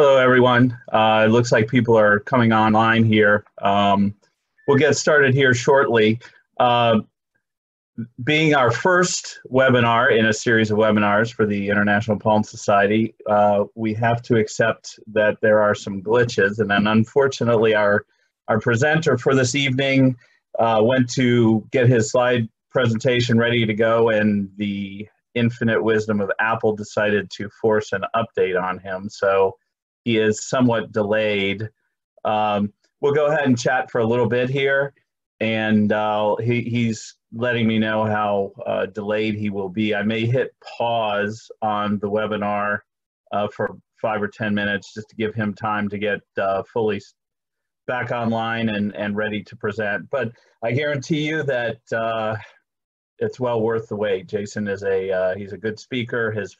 Hello, everyone. Uh, it looks like people are coming online here. Um, we'll get started here shortly. Uh, being our first webinar in a series of webinars for the International Palm Society, uh, we have to accept that there are some glitches. And then unfortunately, our, our presenter for this evening uh, went to get his slide presentation ready to go and the infinite wisdom of Apple decided to force an update on him. So he is somewhat delayed. Um, we'll go ahead and chat for a little bit here, and uh, he, he's letting me know how uh, delayed he will be. I may hit pause on the webinar uh, for five or 10 minutes just to give him time to get uh, fully back online and, and ready to present. But I guarantee you that uh, it's well worth the wait. Jason is a, uh, he's a good speaker. His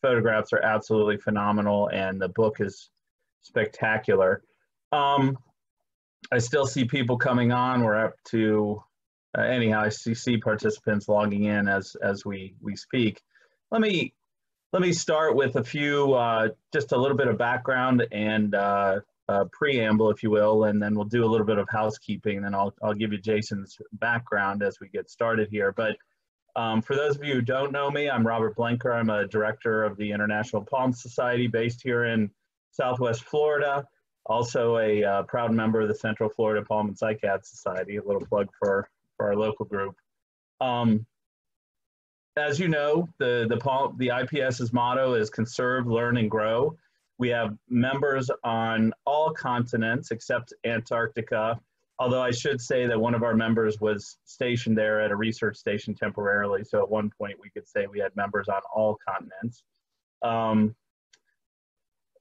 photographs are absolutely phenomenal, and the book is spectacular. Um, I still see people coming on. We're up to uh, anyhow. I see, see participants logging in as as we we speak. Let me let me start with a few, uh, just a little bit of background and uh, preamble, if you will, and then we'll do a little bit of housekeeping. And then I'll I'll give you Jason's background as we get started here. But um, for those of you who don't know me, I'm Robert Blenker. I'm a director of the International Palm Society based here in Southwest Florida. Also a uh, proud member of the Central Florida Palm and Cycad Society, a little plug for, for our local group. Um, as you know, the, the, palm, the IPS's motto is conserve, learn, and grow. We have members on all continents except Antarctica, although I should say that one of our members was stationed there at a research station temporarily. So at one point we could say we had members on all continents. Um,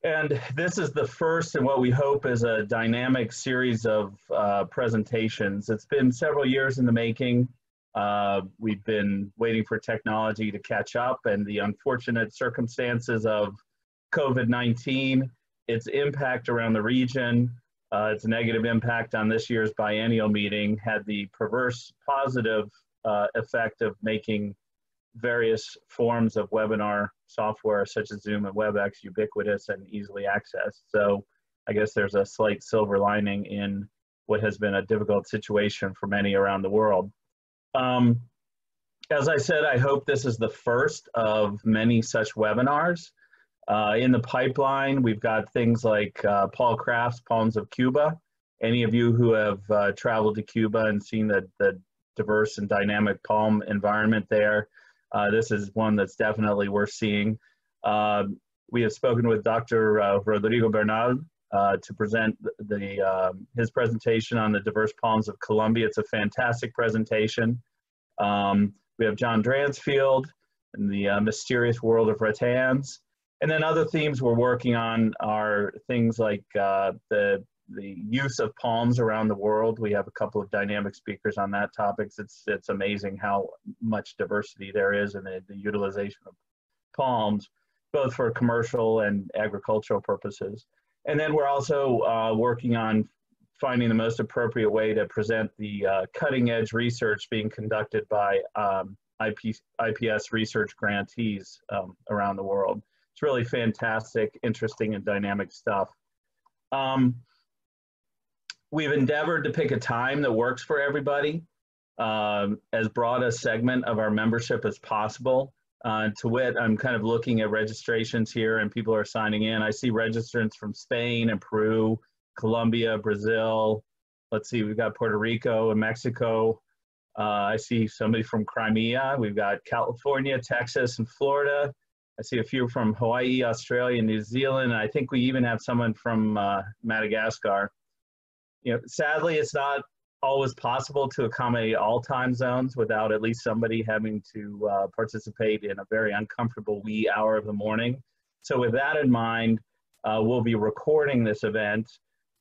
and this is the first and what we hope is a dynamic series of uh, presentations. It's been several years in the making. Uh, we've been waiting for technology to catch up and the unfortunate circumstances of COVID-19, its impact around the region, uh, its negative impact on this year's biennial meeting had the perverse positive uh, effect of making various forms of webinar software such as Zoom and WebEx ubiquitous and easily accessed. So I guess there's a slight silver lining in what has been a difficult situation for many around the world. Um, as I said, I hope this is the first of many such webinars. Uh, in the pipeline, we've got things like uh, Paul Craft's Palms of Cuba. Any of you who have uh, traveled to Cuba and seen the, the diverse and dynamic palm environment there, uh, this is one that's definitely worth seeing. Um, we have spoken with Dr. Uh, Rodrigo Bernal uh, to present the, um, his presentation on the diverse palms of Colombia. It's a fantastic presentation. Um, we have John Dransfield in the mysterious world of rattans. And then other themes we're working on are things like uh, the the use of palms around the world. We have a couple of dynamic speakers on that topic. It's it's amazing how much diversity there is in the, the utilization of palms, both for commercial and agricultural purposes. And then we're also uh, working on finding the most appropriate way to present the uh, cutting edge research being conducted by um, IP, IPS research grantees um, around the world. It's really fantastic, interesting, and dynamic stuff. Um, we've endeavored to pick a time that works for everybody, um, as broad a segment of our membership as possible. Uh, to wit, I'm kind of looking at registrations here and people are signing in. I see registrants from Spain and Peru, Colombia, Brazil. Let's see, we've got Puerto Rico and Mexico. Uh, I see somebody from Crimea. We've got California, Texas, and Florida. I see a few from Hawaii, Australia, New Zealand. I think we even have someone from uh, Madagascar. You know, sadly, it's not always possible to accommodate all time zones without at least somebody having to uh, participate in a very uncomfortable wee hour of the morning. So with that in mind, uh, we'll be recording this event.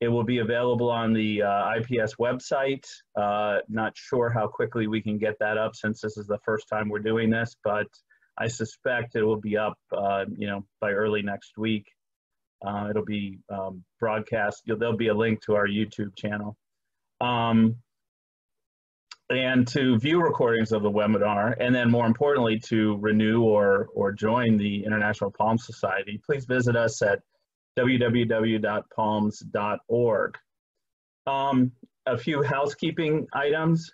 It will be available on the uh, IPS website. Uh, not sure how quickly we can get that up since this is the first time we're doing this, but I suspect it will be up, uh, you know, by early next week. Uh, it'll be um, broadcast. There'll be a link to our YouTube channel. Um, and to view recordings of the webinar, and then more importantly, to renew or, or join the International Palm Society, please visit us at www.palms.org. Um, a few housekeeping items,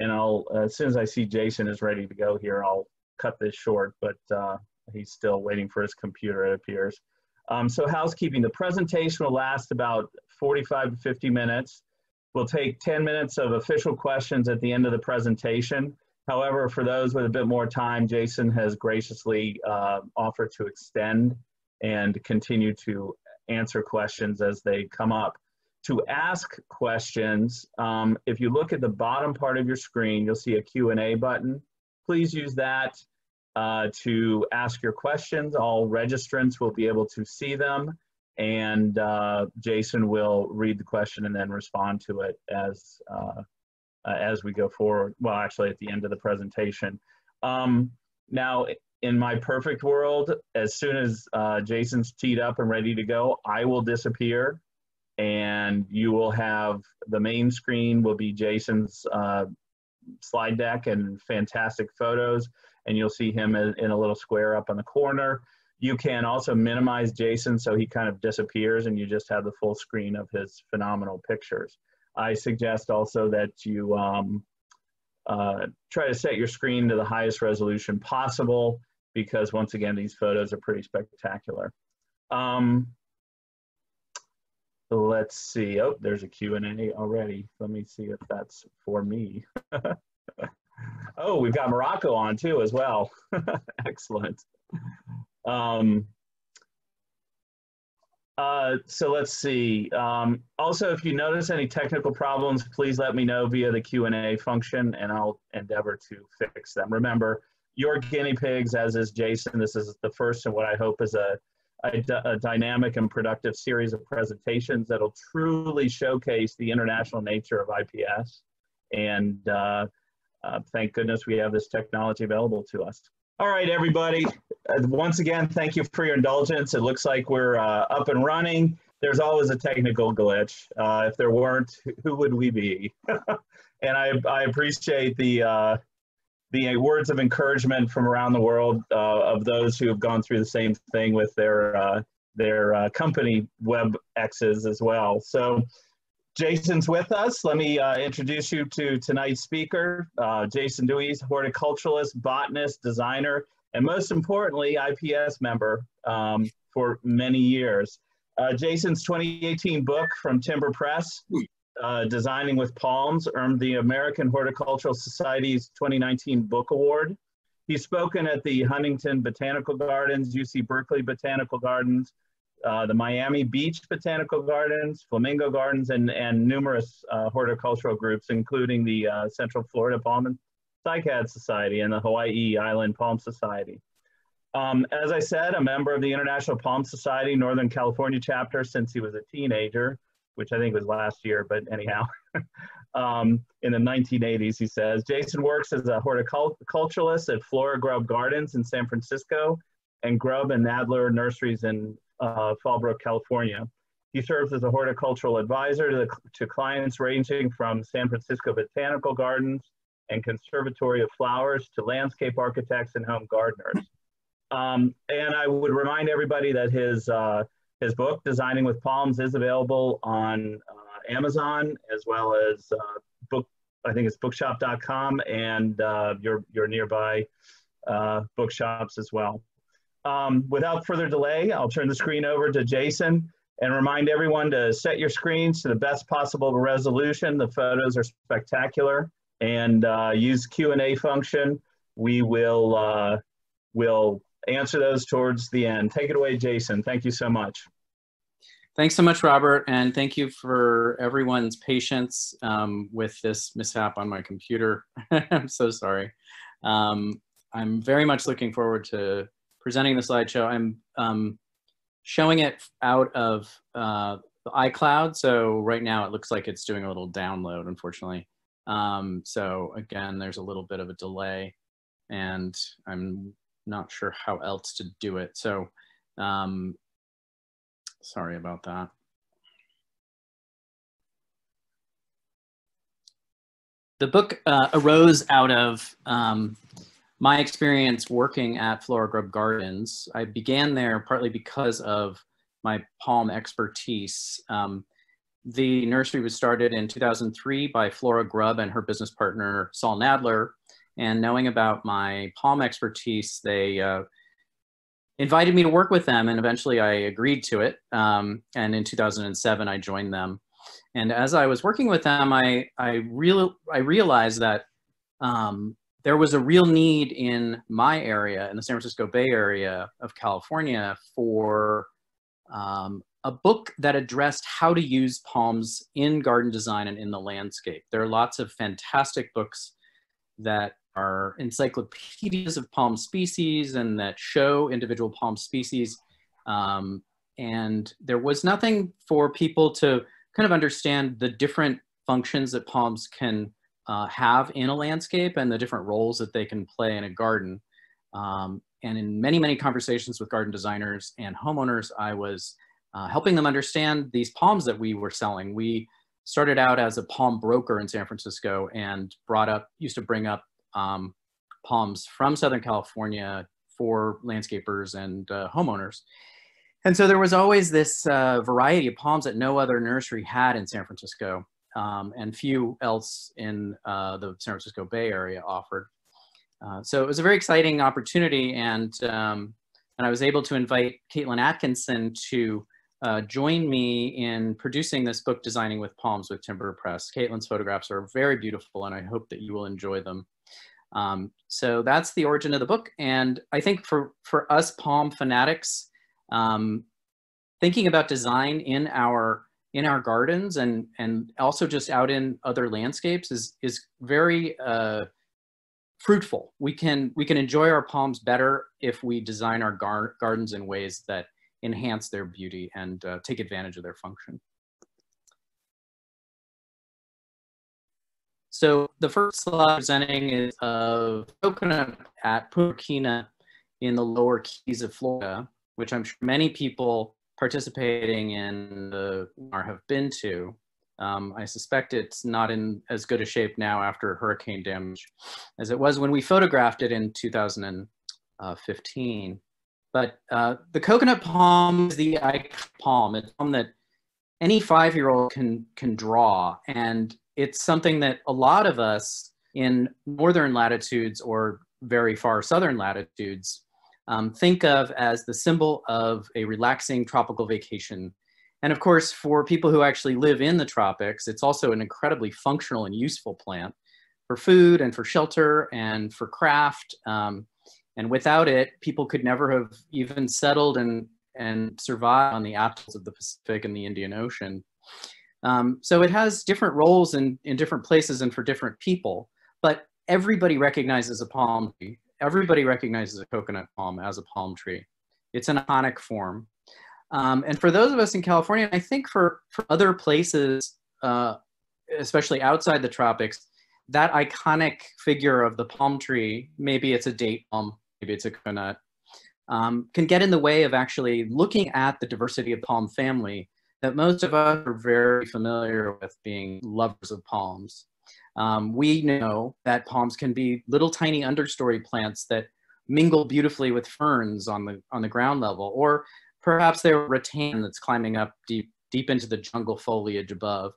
and I'll, as soon as I see Jason is ready to go here, I'll cut this short, but uh, he's still waiting for his computer, it appears. Um, so housekeeping, the presentation will last about 45 to 50 minutes. We'll take 10 minutes of official questions at the end of the presentation. However, for those with a bit more time, Jason has graciously uh, offered to extend and continue to answer questions as they come up. To ask questions, um, if you look at the bottom part of your screen, you'll see a Q&A button. Please use that uh, to ask your questions. All registrants will be able to see them and uh, Jason will read the question and then respond to it as, uh, as we go forward. Well, actually at the end of the presentation. Um, now, in my perfect world, as soon as uh, Jason's teed up and ready to go, I will disappear and you will have the main screen will be Jason's uh, slide deck and fantastic photos and you'll see him in, in, a little square up on the corner. You can also minimize Jason so he kind of disappears and you just have the full screen of his phenomenal pictures. I suggest also that you um, uh, try to set your screen to the highest resolution possible because once again, these photos are pretty spectacular. Um, let's see, oh, there's a Q&A already. Let me see if that's for me. oh, we've got Morocco on too as well. Excellent. Um, uh, so let's see. Um, also, if you notice any technical problems, please let me know via the Q&A function and I'll endeavor to fix them. Remember, your guinea pigs, as is Jason, this is the first and what I hope is a, a, dynamic and productive series of presentations that'll truly showcase the international nature of IPS. And uh, uh, thank goodness we have this technology available to us. All right, everybody. Uh, once again, thank you for your indulgence. It looks like we're uh, up and running. There's always a technical glitch. Uh, if there weren't, who would we be? and I, I appreciate the uh, the words of encouragement from around the world uh, of those who have gone through the same thing with their uh, their company web X's as well. So Jason's with us. Let me uh, introduce you to tonight's speaker, uh, Jason Dewees, horticulturalist, botanist, designer, and most importantly, IPS member um, for many years. Uh, Jason's 2018 book from Timber Press, uh, Designing with Palms, earned the American Horticultural Society's 2019 Book Award. He's spoken at the Huntington Botanical Gardens, UC Berkeley Botanical Gardens, uh, the Miami Beach Botanical Gardens, Flamingo Gardens, and, and numerous uh, horticultural groups, including the uh, Central Florida Palm and Cycad Society and the Hawaii Island Palm Society. Um, as I said, a member of the International Palm Society Northern California chapter since he was a teenager, which I think was last year, but anyhow, um, in the 1980s, he says. Jason works as a horticulturalist at Flora Grubb Gardens in San Francisco and Grubb and Nadler Nurseries in uh, Fallbrook, California. He serves as a horticultural advisor to, the, to clients ranging from San Francisco Botanical Gardens and Conservatory of Flowers to landscape architects and home gardeners. Um, and I would remind everybody that his, uh, his book, Designing with Palms, is available on uh, Amazon as well as uh, book, I think it's bookshop.com and uh, your, your nearby uh, bookshops as well. Um, without further delay, I'll turn the screen over to Jason and remind everyone to set your screens to the best possible resolution. The photos are spectacular and uh, use Q&A function. We will uh, will answer those towards the end. Take it away, Jason. Thank you so much. Thanks so much, Robert, and thank you for everyone's patience um, with this mishap on my computer. I'm so sorry. Um, I'm very much looking forward to presenting the slideshow. I'm um, showing it out of uh, the iCloud. So right now it looks like it's doing a little download, unfortunately. Um, so again, there's a little bit of a delay and I'm not sure how else to do it. So um, sorry about that. The book uh, arose out of um, my experience working at Flora Grubb Gardens, I began there partly because of my palm expertise. Um, the nursery was started in 2003 by Flora Grubb and her business partner, Saul Nadler. And knowing about my palm expertise, they uh, invited me to work with them, and eventually I agreed to it. Um, and in 2007, I joined them. And as I was working with them, I, I, real, I realized that um, there was a real need in my area, in the San Francisco Bay Area of California, for um, a book that addressed how to use palms in garden design and in the landscape. There are lots of fantastic books that are encyclopedias of palm species and that show individual palm species. Um, and there was nothing for people to kind of understand the different functions that palms can uh, have in a landscape and the different roles that they can play in a garden. Um, and in many, many conversations with garden designers and homeowners, I was uh, helping them understand these palms that we were selling. We started out as a palm broker in San Francisco and brought up, used to bring up um, palms from Southern California for landscapers and uh, homeowners. And so there was always this uh, variety of palms that no other nursery had in San Francisco um, and few else in uh, the San Francisco Bay Area offered. Uh, so it was a very exciting opportunity and, um, and I was able to invite Caitlin Atkinson to uh, join me in producing this book, Designing with Palms with Timber Press. Caitlin's photographs are very beautiful and I hope that you will enjoy them. Um, so that's the origin of the book. And I think for, for us palm fanatics, um, thinking about design in our in our gardens and and also just out in other landscapes is is very uh, fruitful. We can we can enjoy our palms better if we design our gar gardens in ways that enhance their beauty and uh, take advantage of their function. So the first slide presenting is of coconut at Punta in the lower keys of Florida, which I'm sure many people participating in the have been to. Um, I suspect it's not in as good a shape now after hurricane damage as it was when we photographed it in 2015. But uh, the coconut palm is the palm. It's palm that any five-year-old can can draw, and it's something that a lot of us in northern latitudes or very far southern latitudes um, think of as the symbol of a relaxing tropical vacation. And of course, for people who actually live in the tropics, it's also an incredibly functional and useful plant for food and for shelter and for craft. Um, and without it, people could never have even settled and, and survived on the atolls of the Pacific and the Indian Ocean. Um, so it has different roles in, in different places and for different people, but everybody recognizes a palm tree everybody recognizes a coconut palm as a palm tree. It's an iconic form. Um, and for those of us in California, I think for, for other places, uh, especially outside the tropics, that iconic figure of the palm tree, maybe it's a date palm, maybe it's a coconut, um, can get in the way of actually looking at the diversity of palm family that most of us are very familiar with being lovers of palms. Um, we know that palms can be little tiny understory plants that mingle beautifully with ferns on the, on the ground level, or perhaps they're a rattan that's climbing up deep, deep into the jungle foliage above.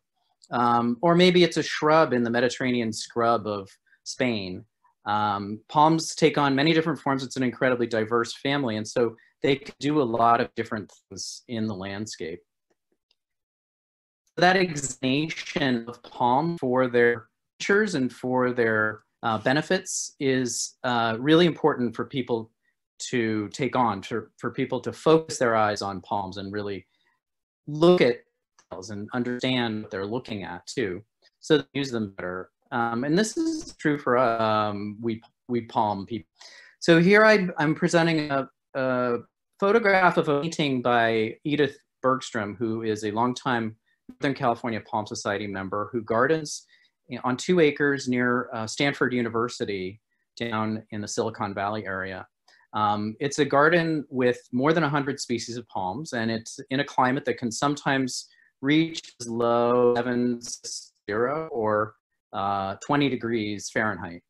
Um, or maybe it's a shrub in the Mediterranean scrub of Spain. Um, palms take on many different forms. It's an incredibly diverse family, and so they do a lot of different things in the landscape. That examination of palm for their features and for their uh, benefits is uh, really important for people to take on, for, for people to focus their eyes on palms and really look at and understand what they're looking at too, so they use them better. Um, and this is true for um, we, we palm people. So here I, am presenting a, a photograph of a painting by Edith Bergstrom, who is a longtime Northern California Palm Society member who gardens on two acres near uh, Stanford University down in the Silicon Valley area. Um, it's a garden with more than 100 species of palms, and it's in a climate that can sometimes reach as low 7 zero or uh, 20 degrees Fahrenheit.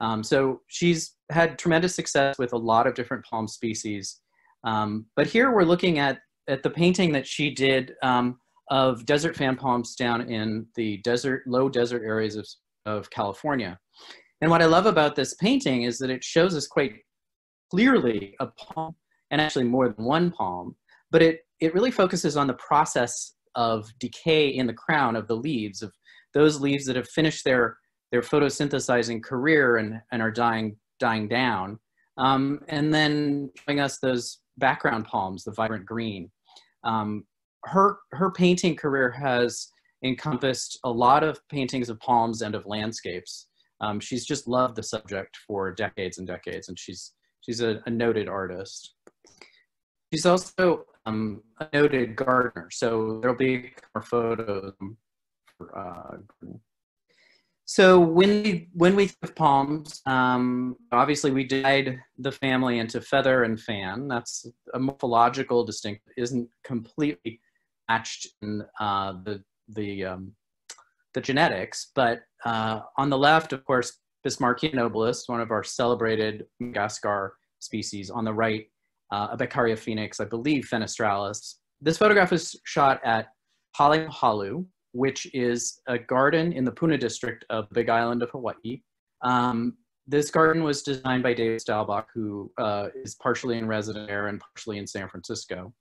Um, so she's had tremendous success with a lot of different palm species. Um, but here we're looking at at the painting that she did um, of desert fan palms down in the desert, low desert areas of, of California. And what I love about this painting is that it shows us quite clearly a palm, and actually more than one palm, but it, it really focuses on the process of decay in the crown of the leaves, of those leaves that have finished their, their photosynthesizing career and, and are dying, dying down. Um, and then showing us those background palms, the vibrant green. Um, her, her painting career has encompassed a lot of paintings of palms and of landscapes. Um, she's just loved the subject for decades and decades, and she's, she's a, a noted artist. She's also um, a noted gardener, so there'll be more photos. For, uh, so when we when we have palms, um, obviously we divide the family into feather and fan. That's a morphological distinction. Isn't completely matched in uh, the the um, the genetics, but uh, on the left, of course, Bismarckia nobilis, one of our celebrated Madagascar species. On the right, uh, a Beccariophoenix, I believe fenestralis. This photograph is shot at Halemohalu, which is a garden in the Puna district of Big Island of Hawaii. Um, this garden was designed by Davis Dalbok, who uh, is partially in resident there and partially in San Francisco.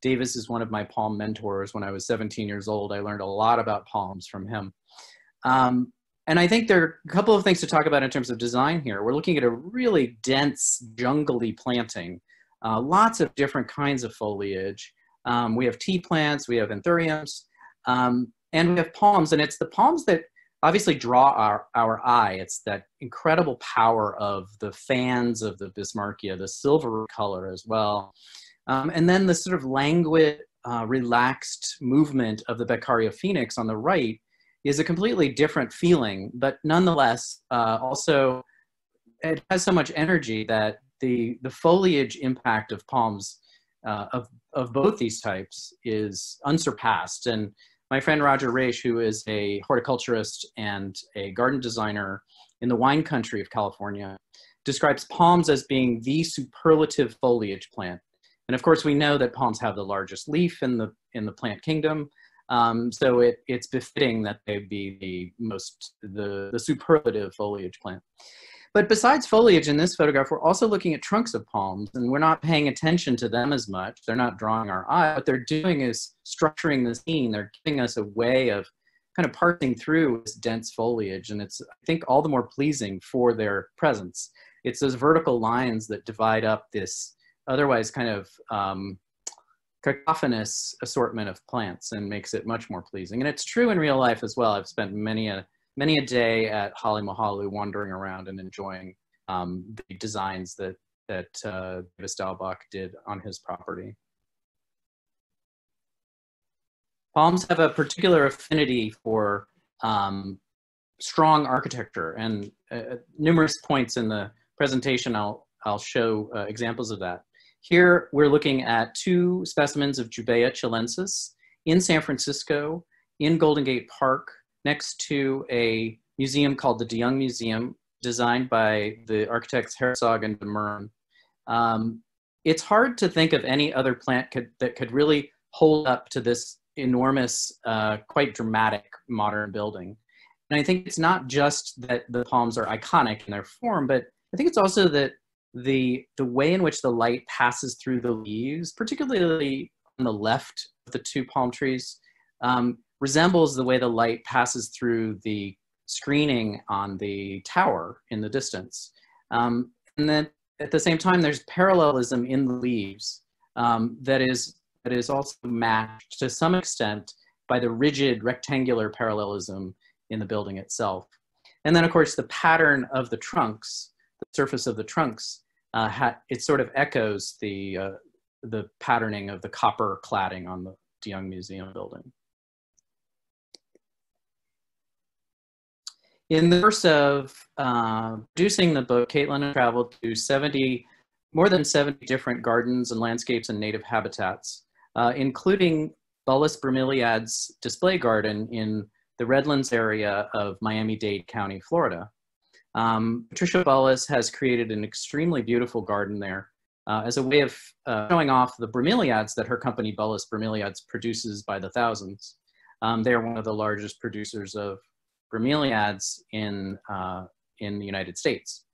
Davis is one of my palm mentors. When I was 17 years old, I learned a lot about palms from him. Um, and I think there are a couple of things to talk about in terms of design here. We're looking at a really dense, jungly planting, uh, lots of different kinds of foliage. Um, we have tea plants, we have anthuriums, um, and we have palms. And it's the palms that obviously draw our, our eye. It's that incredible power of the fans of the Bismarckia, the silver color as well. Um, and then the sort of languid, uh, relaxed movement of the Beccariophoenix on the right is a completely different feeling, but nonetheless, uh, also it has so much energy that the, the foliage impact of palms uh, of, of both these types is unsurpassed. And my friend Roger Raiche, who is a horticulturist and a garden designer in the wine country of California, describes palms as being the superlative foliage plant. And of course, we know that palms have the largest leaf in the, in the plant kingdom, um, so it, it's befitting that they be the most, the, the superlative foliage plant. But besides foliage in this photograph, we're also looking at trunks of palms and we're not paying attention to them as much. They're not drawing our eye. What they're doing is structuring the scene. They're giving us a way of kind of parsing through this dense foliage. And it's, I think, all the more pleasing for their presence. It's those vertical lines that divide up this otherwise kind of um, cacophonous assortment of plants and makes it much more pleasing. And it's true in real life as well. I've spent many a, many a day at Halemohalu wandering around and enjoying um, the designs that, that uh, Davis Dalbok did on his property. Palms have a particular affinity for um, strong architecture and uh, numerous points in the presentation I'll, I'll show uh, examples of that. Here we're looking at two specimens of Jubaea chilensis in San Francisco, in Golden Gate Park, next to a museum called the de Young Museum, designed by the architects Herzog and de Meuron. Um, it's hard to think of any other plant could, that could really hold up to this enormous, uh, quite dramatic modern building. And I think it's not just that the palms are iconic in their form, but I think it's also that the the way in which the light passes through the leaves, particularly on the left of the two palm trees, um, resembles the way the light passes through the screening on the tower in the distance. Um, and then at the same time, there's parallelism in the leaves um, that is that is also matched to some extent by the rigid rectangular parallelism in the building itself. And then, of course, the pattern of the trunks the surface of the trunks, uh, it sort of echoes the, uh, the patterning of the copper cladding on the de Young Museum building. In the course of uh, producing the book, Caitlin traveled to 70, more than 70 different gardens and landscapes and native habitats, uh, including Bullis bromeliad's display garden in the Redlands area of Miami-Dade County, Florida. Um, Patricia Bullis has created an extremely beautiful garden there uh, as a way of uh, showing off the bromeliads that her company, Bullis Bromeliads, produces by the thousands. Um, they're one of the largest producers of bromeliads in, uh, in the United States.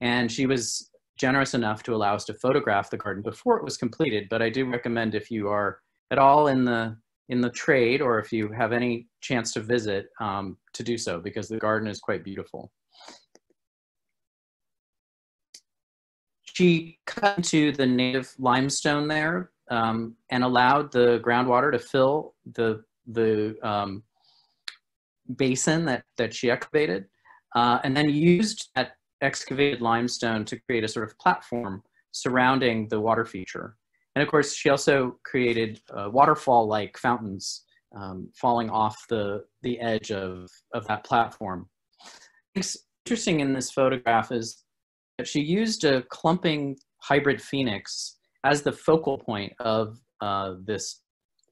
And she was generous enough to allow us to photograph the garden before it was completed. But I do recommend if you are at all in the in the trade or if you have any chance to visit um, to do so because the garden is quite beautiful. She cut into the native limestone there um, and allowed the groundwater to fill the, the um, basin that, that she excavated uh, and then used that excavated limestone to create a sort of platform surrounding the water feature. And of course, she also created uh, waterfall-like fountains um, falling off the, the edge of, of that platform. What's interesting in this photograph is that she used a clumping hybrid phoenix as the focal point of uh, this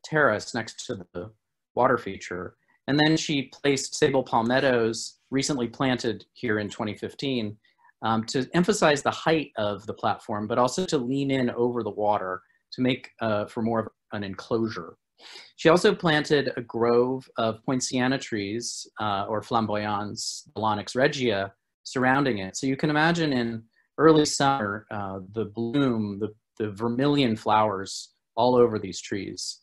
terrace next to the water feature. And then she placed sable palmettos recently planted here in 2015 um, to emphasize the height of the platform, but also to lean in over the water to make uh, for more of an enclosure. She also planted a grove of poinciana trees uh, or flamboyants, Delonix regia, surrounding it. So you can imagine in early summer, uh, the bloom, the, the vermilion flowers all over these trees.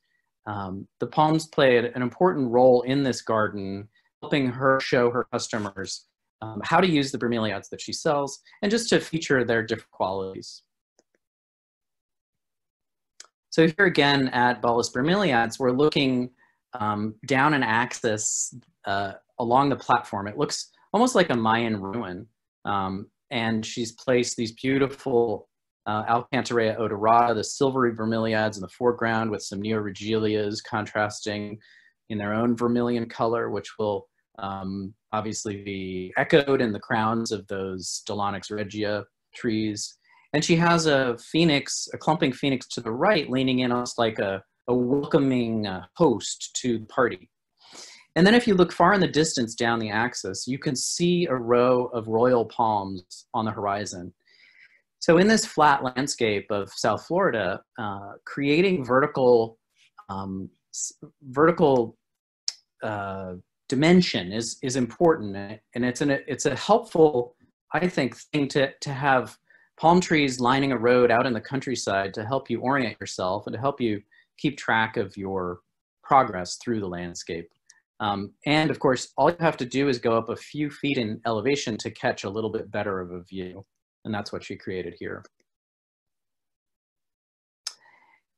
Um, the palms played an important role in this garden, helping her show her customers um, how to use the bromeliads that she sells and just to feature their different qualities. So here again at Bullis Bromeliads, we're looking um, down an axis uh, along the platform. It looks almost like a Mayan ruin. Um, and she's placed these beautiful uh, odorata, the silvery bromeliads in the foreground with some neoregelias contrasting in their own vermilion color, which will um, obviously be echoed in the crowns of those Delonix regia trees. And she has a phoenix, a clumping phoenix to the right, leaning in almost like a, a welcoming uh, host to the party. And then if you look far in the distance down the axis, you can see a row of royal palms on the horizon. So in this flat landscape of South Florida, uh, creating vertical, um, vertical uh, dimension is, is important. And it's, an, it's a helpful, I think, thing to, to have palm trees lining a road out in the countryside to help you orient yourself and to help you keep track of your progress through the landscape. Um, and of course, all you have to do is go up a few feet in elevation to catch a little bit better of a view. And that's what she created here.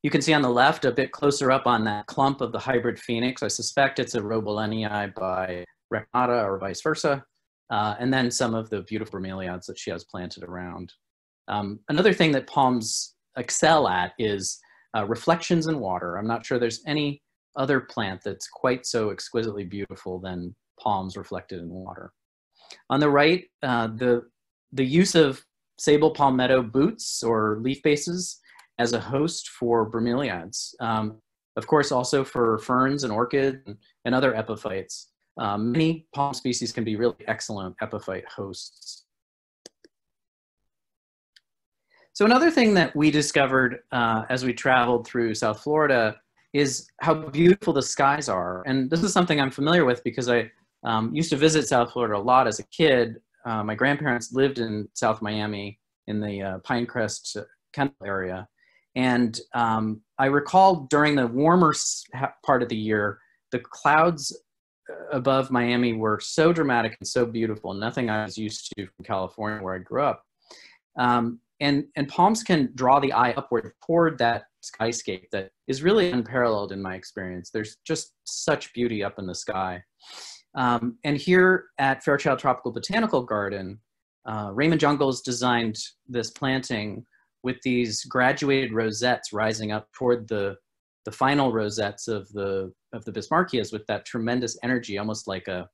You can see on the left, a bit closer up on that clump of the hybrid phoenix. I suspect it's a Roebelenii by reclinata or vice versa. Uh, and then some of the beautiful bromeliads that she has planted around. Um, another thing that palms excel at is uh, reflections in water. I'm not sure there's any other plant that's quite so exquisitely beautiful than palms reflected in water. On the right, uh, the, the use of sable palmetto boots or leaf bases as a host for bromeliads. Um, of course, also for ferns and orchids and, other epiphytes. Um, many palm species can be really excellent epiphyte hosts. So another thing that we discovered uh, as we traveled through South Florida is how beautiful the skies are. And this is something I'm familiar with because I um, used to visit South Florida a lot as a kid. Uh, my grandparents lived in South Miami in the uh, Pinecrest Kendall area. And um, I recall during the warmer part of the year, the clouds uh, above Miami were so dramatic and so beautiful, nothing I was used to from California where I grew up. Um, and, and palms can draw the eye upward toward that skyscape that is really unparalleled in my experience. There's just such beauty up in the sky. Um, and here at Fairchild Tropical Botanical Garden, uh, Raymond Jungles designed this planting with these graduated rosettes rising up toward the, the final rosettes of the, of the Bismarckias with that tremendous energy, almost like a,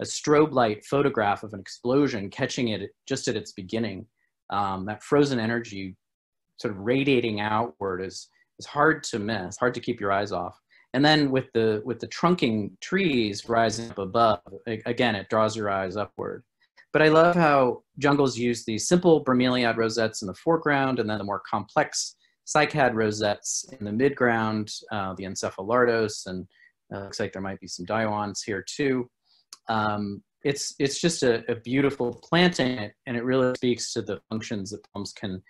a strobe light photograph of an explosion catching it just at its beginning um, that frozen energy sort of radiating outward is is hard to miss, hard to keep your eyes off. And then with the with the trunking trees rising up above, again, it draws your eyes upward. but I love how jungles use these simple bromeliad rosettes in the foreground and then the more complex cycad rosettes in the midground, uh, the encephalartos, and uh, looks like there might be some dioons here too. Um, it's, it's just a, a beautiful planting and it really speaks to the functions that palms can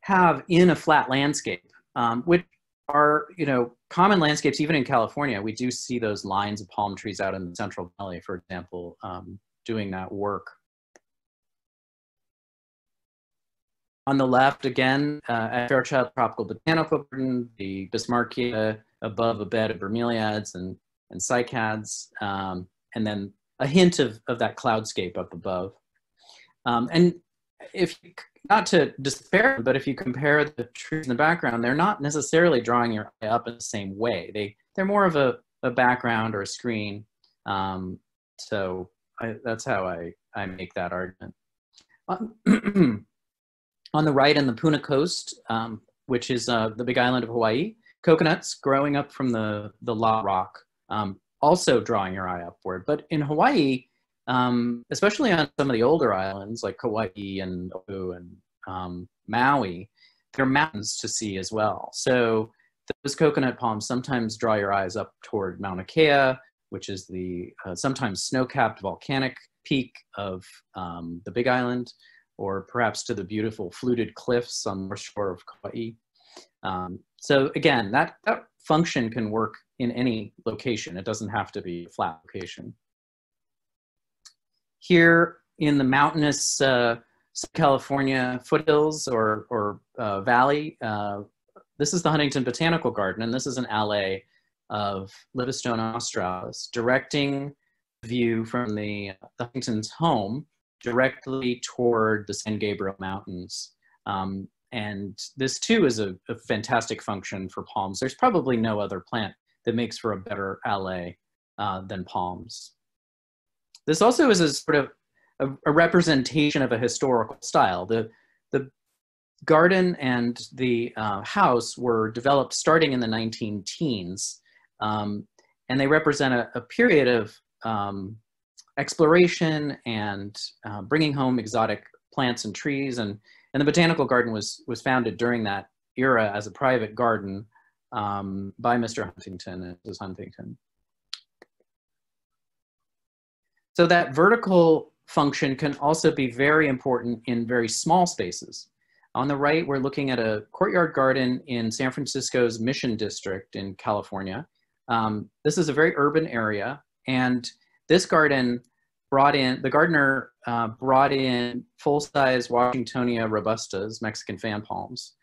have in a flat landscape, um, which are, you know, common landscapes, even in California, we do see those lines of palm trees out in the Central Valley, for example, um, doing that work. On the left, again, uh, at Fairchild Tropical Botanical Garden, the Bismarckia above a bed of bromeliads and, and cycads, um, and then a hint of, of that cloudscape up above. Um, and if not to despair, but if you compare the trees in the background, they're not necessarily drawing your eye up in the same way. They they're more of a, a background or a screen. Um, so I, that's how I I make that argument. on the right in the Puna Coast, um, which is uh, the big island of Hawaii, coconuts growing up from the, the La rock, um, also drawing your eye upward. But in Hawaii, um, especially on some of the older islands like Kauai and Oahu and um, Maui, there are mountains to see as well. So those coconut palms sometimes draw your eyes up toward Mauna Kea, which is the uh, sometimes snow-capped volcanic peak of um, the Big Island or perhaps to the beautiful fluted cliffs on the north shore of Kauai. Um, so again, that, that function can work in any location. It doesn't have to be a flat location. Here in the mountainous uh, California foothills or, or uh, valley, uh, this is the Huntington Botanical Garden, and this is an alley of Livistona australis, directing view from the, the Huntington's home directly toward the San Gabriel Mountains. Um, and this too is a, a, fantastic function for palms. There's probably no other plant that makes for a better alley uh, than palms. This also is a sort of a, a, representation of a historical style. The, the garden and the uh, house were developed starting in the 19 teens, um, and they represent a, a period of um, exploration and uh, bringing home exotic plants and trees. And, and the Botanical Garden was, was founded during that era as a private garden um, by Mr. Huntington and Mrs. Huntington. So that vertical function can also be very important in very small spaces. On the right, we're looking at a courtyard garden in San Francisco's Mission District in California. Um, this is a very urban area, and this garden brought in, the gardener uh, brought in full-size Washingtonia robustas, Mexican fan palms.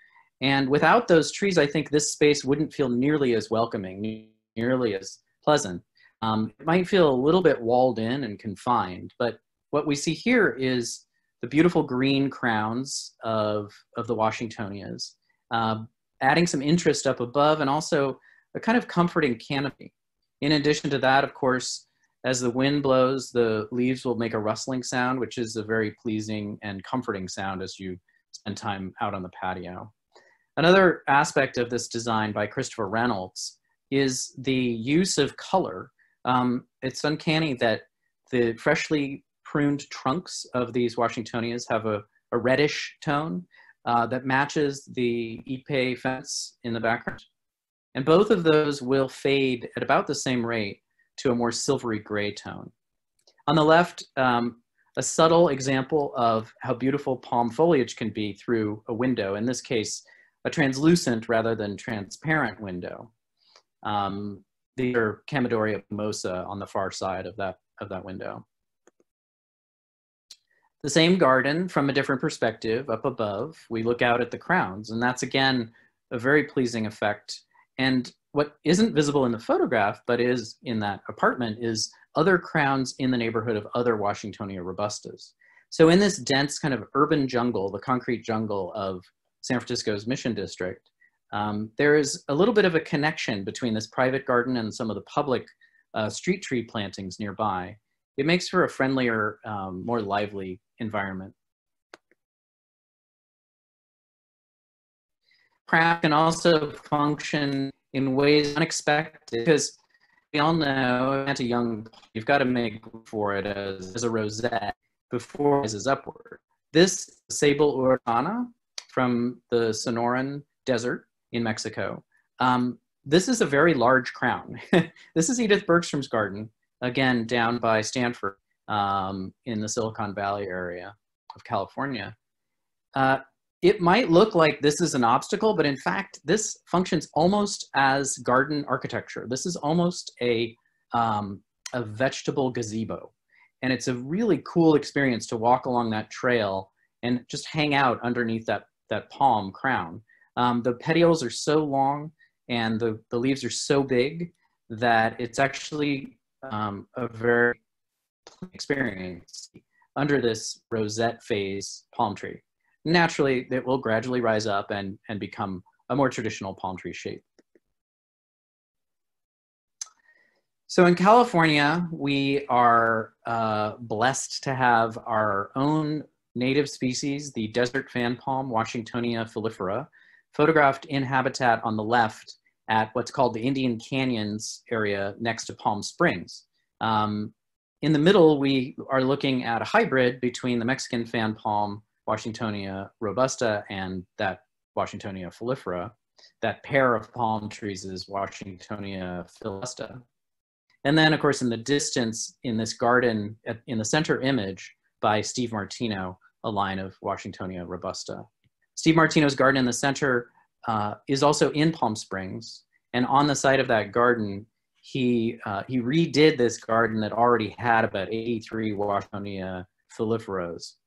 And without those trees, I think this space wouldn't feel nearly as welcoming, nearly as pleasant. Um, it might feel a little bit walled in and confined, but what we see here is the beautiful green crowns of, of the Washingtonias, uh, adding some interest up above and also a kind of comforting canopy. In addition to that, of course, as the wind blows, the leaves will make a rustling sound, which is a very pleasing and comforting sound as you spend time out on the patio. Another aspect of this design by Christopher Reynolds is the use of color. Um, it's uncanny that the freshly pruned trunks of these Washingtonias have a, a reddish tone uh, that matches the ipe fence in the background. And both of those will fade at about the same rate to a more silvery gray tone. On the left, um, a subtle example of how beautiful palm foliage can be through a window, in this case, a translucent rather than transparent window. Um, these are Chamaedorea plumosa on the far side of that, of that window. The same garden from a different perspective up above, we look out at the crowns and that's again a very pleasing effect. And what isn't visible in the photograph, but is in that apartment, is other crowns in the neighborhood of other Washingtonia robustas. So in this dense kind of urban jungle, the concrete jungle of San Francisco's Mission District, um, there is a little bit of a connection between this private garden and some of the public uh, street tree plantings nearby. It makes for a friendlier, um, more lively environment. Craft can also function in ways unexpected because we all know at a young you've got to make for it as, as a rosette before it rises upward. This Sabal uresana from the Sonoran Desert in Mexico. Um, this is a very large crown. this is Edith Bergstrom's garden, again, down by Stanford um, in the Silicon Valley area of California. Uh, it might look like this is an obstacle, but in fact, this functions almost as garden architecture. This is almost a, um, a vegetable gazebo. And it's a really cool experience to walk along that trail and just hang out underneath that, that palm crown. Um, the petioles are so long and the, the leaves are so big that it's actually um, a very experience under this rosette phase palm tree. Naturally, it will gradually rise up and, and become a more traditional palm tree shape. So in California, we are uh, blessed to have our own native species, the desert fan palm, Washingtonia filifera, photographed in habitat on the left at what's called the Indian Canyons area next to Palm Springs. Um, in the middle, we are looking at a hybrid between the Mexican fan palm, Washingtonia robusta, and that Washingtonia filifera. That pair of palm trees is Washingtonia filibusta. And then, of course, in the distance in this garden, at, in the center image by Steve Martino, a line of Washingtonia robusta. Steve Martino's garden in the center uh, is also in Palm Springs. And on the side of that garden, he, uh, he redid this garden that already had about 83 Washingtonia filiferas.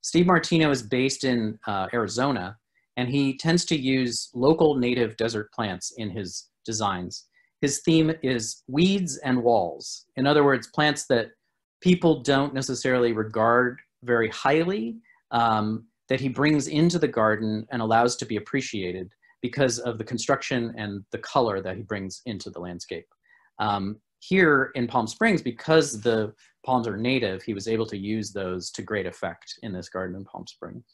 Steve Martino is based in uh, Arizona, and he tends to use local native desert plants in his designs. His theme is weeds and walls. In other words, plants that people don't necessarily regard very highly, um, that he brings into the garden and allows to be appreciated because of the construction and the color that he brings into the landscape. Um, here in Palm Springs, because the palms are native, he was able to use those to great effect in this garden in Palm Springs.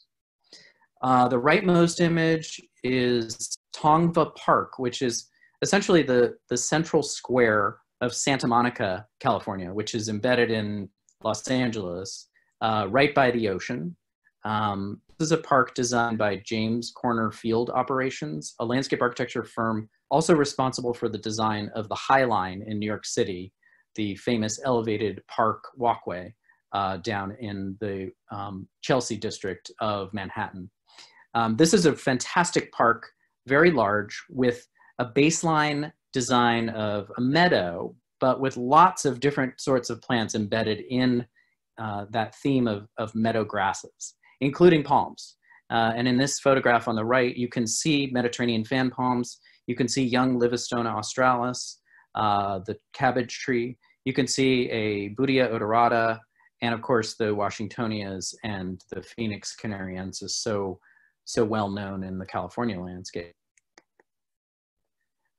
Uh, the rightmost image is Tongva Park, which is essentially the, the central square of Santa Monica, California, which is embedded in Los Angeles, uh, right by the ocean. Um, this is a park designed by James Corner Field Operations, a landscape architecture firm also responsible for the design of the High Line in New York City, the famous elevated park walkway uh, down in the um, Chelsea district of Manhattan. Um, this is a fantastic park, very large, with a baseline design of a meadow, but with lots of different sorts of plants embedded in uh, that theme of, of meadow grasses including palms. Uh, and in this photograph on the right, you can see Mediterranean fan palms. You can see young Livistona australis, uh, the cabbage tree. You can see a Butia odorata, and of course the Washingtonias and the Phoenix canariensis, so, so well known in the California landscape.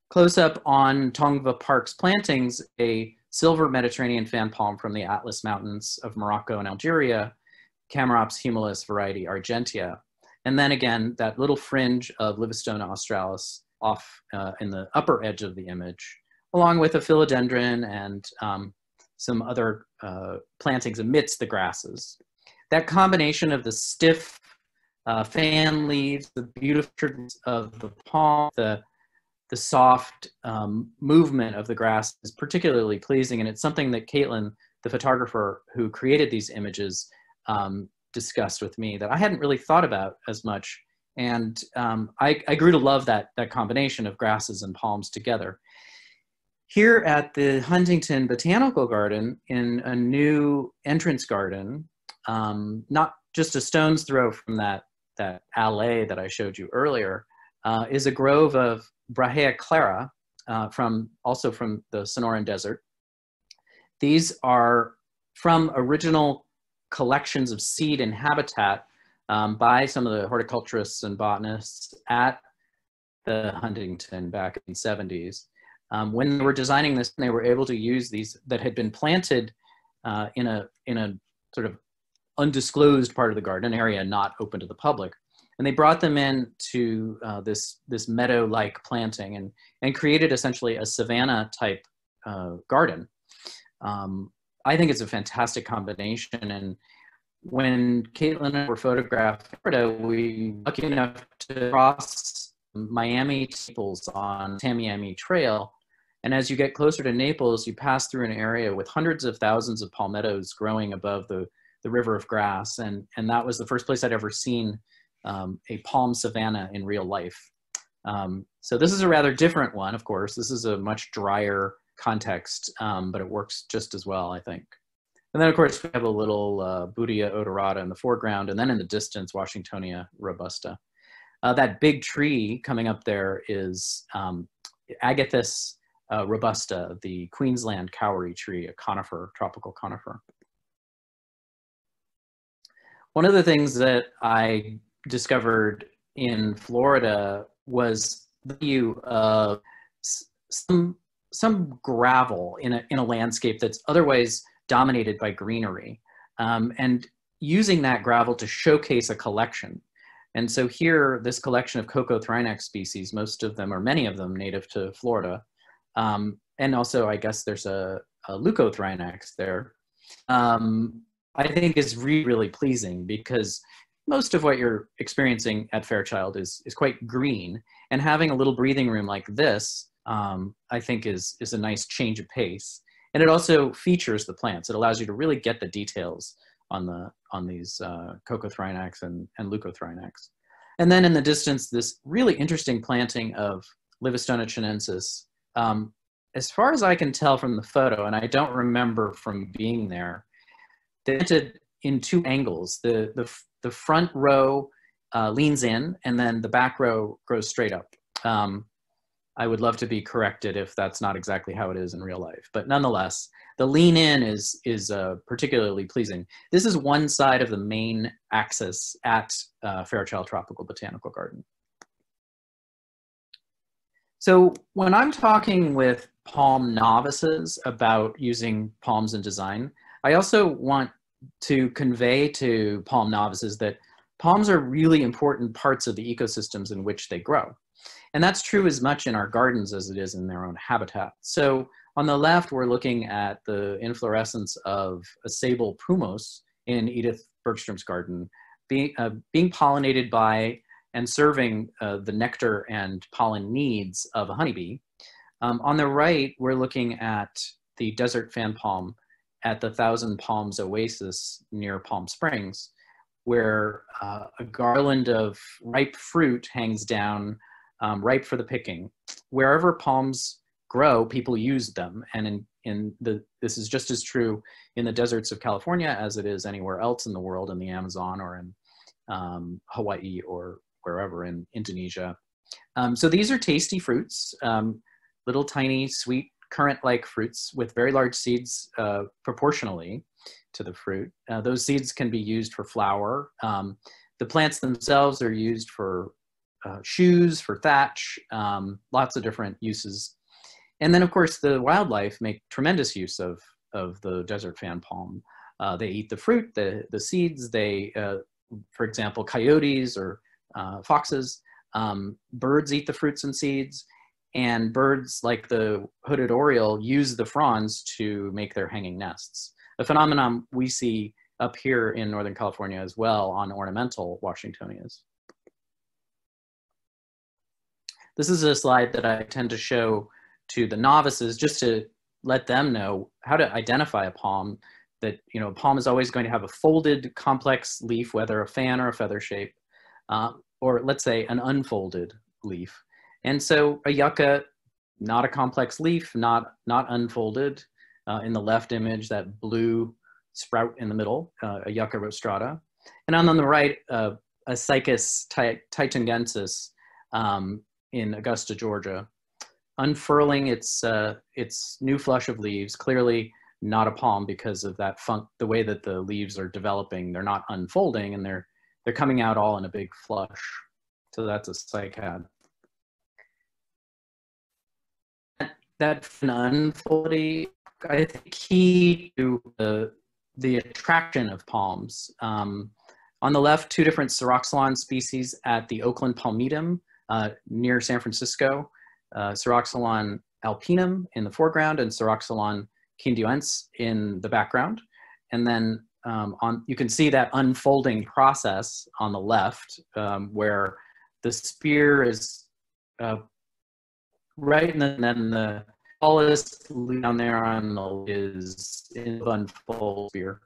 Close up on Tongva Park's plantings, a silver Mediterranean fan palm from the Atlas Mountains of Morocco and Algeria, Chamaerops humilis variety argentea. And then again, that little fringe of Livistona australis off uh, in the upper edge of the image, along with a philodendron and um, some other uh, plantings amidst the grasses. That combination of the stiff uh, fan leaves, the beautiful of the palm, the, the soft um, movement of the grass is particularly pleasing. And it's something that Caitlin, the photographer who created these images, um, discussed with me that I hadn't really thought about as much. And um, I, I, grew to love that, that combination of grasses and palms together. Here at the Huntington Botanical Garden in a new entrance garden, um, not just a stone's throw from that, that alley that I showed you earlier, uh, is a grove of Brahea clara uh, from also from the Sonoran Desert. These are from original collections of seed and habitat um, by some of the horticulturists and botanists at the Huntington back in the 70s. Um, when they were designing this, they were able to use these that had been planted uh, in, a, in a sort of undisclosed part of the garden, area not open to the public. And they brought them in to uh, this, this meadow-like planting and, and created essentially a savanna type uh, garden. Um, I think it's a fantastic combination. And when Caitlin and I were photographed Florida, we were lucky enough to cross Miami Naples on Tamiami Trail. And as you get closer to Naples, you pass through an area with hundreds of thousands of palmettos growing above the, the river of grass. And, and that was the first place I'd ever seen um, a palm savanna in real life. Um, so this is a rather different one, of course. This is a much drier context, um, but it works just as well, I think. And then, of course, we have a little uh, Butia odorata in the foreground, and then in the distance, Washingtonia robusta. Uh, that big tree coming up there is um, Agathis uh, robusta, the Queensland kauri tree, a conifer, tropical conifer. One of the things that I discovered in Florida was the view of some, some gravel in a, in a landscape that's otherwise dominated by greenery um, and using that gravel to showcase a collection. And so here, this collection of Coccothrinax species, most of them or many of them native to Florida, um, and also I guess there's a, a there, um, I think is really, really pleasing because most of what you're experiencing at Fairchild is, is quite green. And having a little breathing room like this, um, I think is, is a nice change of pace. And it also features the plants. It allows you to really get the details on, the, on these uh, Coccothrinax and, and Leucothrinax. And then in the distance, this really interesting planting of Livistona chinensis. Um, as far as I can tell from the photo, and I don't remember from being there, they planted in two angles. The, the, the front row uh, leans in and then the back row grows straight up. Um, I would love to be corrected if that's not exactly how it is in real life. But nonetheless, the lean in is, is uh, particularly pleasing. This is one side of the main axis at uh, Fairchild Tropical Botanical Garden. So when I'm talking with palm novices about using palms in design, I also want to convey to palm novices that palms are really important parts of the ecosystems in which they grow. And that's true as much in our gardens as it is in their own habitat. So on the left, we're looking at the inflorescence of a Sabal pumos in Edith Bergstrom's garden, being, uh, being pollinated by and serving uh, the nectar and pollen needs of a honeybee. Um, on the right, we're looking at the desert fan palm at the Thousand Palms Oasis near Palm Springs, where uh, a garland of ripe fruit hangs down um, ripe for the picking. Wherever palms grow, people use them. And in, in the, this is just as true in the deserts of California as it is anywhere else in the world, in the Amazon or in um, Hawaii or wherever in Indonesia. Um, so these are tasty fruits, um, little tiny sweet currant-like fruits with very large seeds uh, proportionally to the fruit. Uh, those seeds can be used for flour. Um, the plants themselves are used for uh, shoes, for thatch, um, lots of different uses. And then, of course, the wildlife make tremendous use of, of the desert fan palm. Uh, they eat the fruit, the, the seeds. They, uh, for example, coyotes or uh, foxes, um, birds eat the fruits and seeds. And birds like the hooded oriole use the fronds to make their hanging nests. A phenomenon we see up here in Northern California as well on ornamental Washingtonias. This is a slide that I tend to show to the novices just to let them know how to identify a palm that, you know, a palm is always going to have a folded complex leaf, whether a fan or a feather shape, uh, or let's say an unfolded leaf. And so a yucca, not a complex leaf, not, not unfolded. Uh, in the left image, that blue sprout in the middle, uh, a yucca rostrata. And on, the right, uh, a Cycas taitungensis, um, in Augusta, Georgia, unfurling its, uh, its new flush of leaves, clearly not a palm because of that funk, the way that the leaves are developing, they're not unfolding and they're, they're coming out all in a big flush. So that's a cycad. That unfolding, I think key to the, the attraction of palms. Um, on the left, two different Ceroxylon species at the Oakland Palmetum, uh, near San Francisco, uh, Ceroxylon alpinum in the foreground and Ceroxylon quindiuense in the background. And then um, on, you can see that unfolding process on the left um, where the spear is uh, right and then the tallest down there on the is in the unfold spear.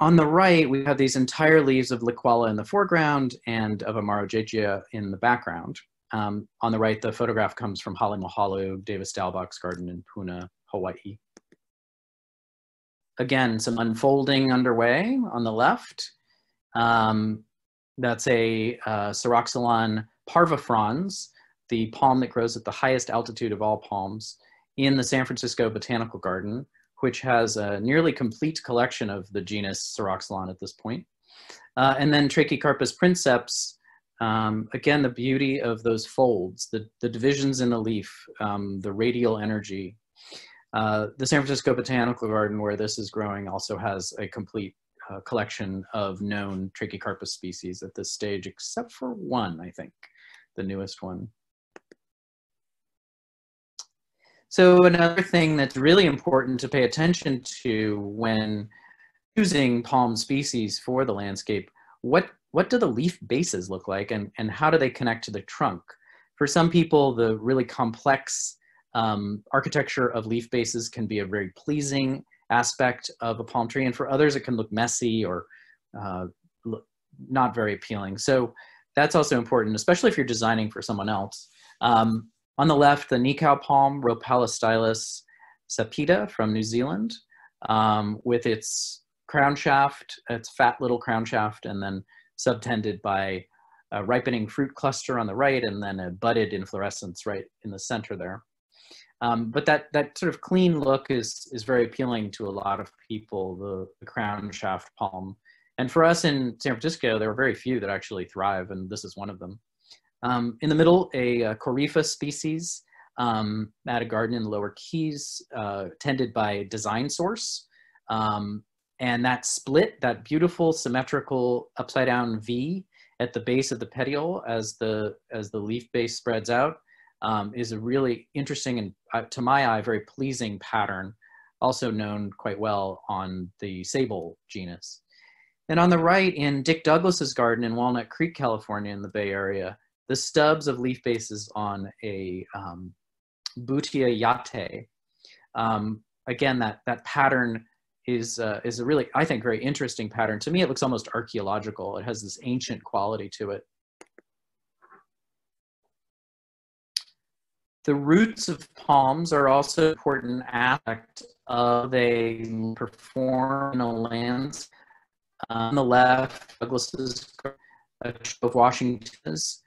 On the right, we have these entire leaves of Licuala in the foreground and of a Marojejya in the background. Um, on the right, the photograph comes from Halemahalu, Davis Dalbok's garden in Puna, Hawaii. Again, some unfolding underway on the left. Um, that's a uh, Ceroxylon the palm that grows at the highest altitude of all palms in the San Francisco Botanical Garden, which has a nearly complete collection of the genus Ceroxylon at this point. Uh, and then Trachycarpus princeps, um, again, the beauty of those folds, the, the divisions in the leaf, um, the radial energy. Uh, the San Francisco Botanical Garden, where this is growing, also has a complete uh, collection of known Trachycarpus species at this stage, except for one, I think, the newest one. So another thing that's really important to pay attention to when choosing palm species for the landscape, what, what do the leaf bases look like and, and how do they connect to the trunk? For some people, the really complex um, architecture of leaf bases can be a very pleasing aspect of a palm tree, and for others, it can look messy or uh, not very appealing. So that's also important, especially if you're designing for someone else. Um, on the left, the Nikau palm, Rhopalostylis sapida from New Zealand, um, with its crown shaft, its fat little crown shaft, and then subtended by a ripening fruit cluster on the right, and then a budded inflorescence right in the center there. Um, but that, that sort of clean look is, is very appealing to a lot of people, the, the crown shaft palm. And for us in San Francisco, there are very few that actually thrive, and this is one of them. Um, in the middle, a, a Corypha species um, at a garden in the Lower Keys, uh, tended by Design Source. Um, and that split, that beautiful symmetrical upside down V at the base of the petiole as the, as the leaf base spreads out um, is a really interesting and uh, to my eye, very pleasing pattern, also known quite well on the Sabal genus. And on the right in Dick Douglas's garden in Walnut Creek, California in the Bay Area, the stubs of leaf bases on a um, yate. Um, again, that, that pattern is, uh, is a really, I think, very interesting pattern. To me, it looks almost archaeological. It has this ancient quality to it. The roots of palms are also an important aspect of a lands. On the left, Douglas's of Washington's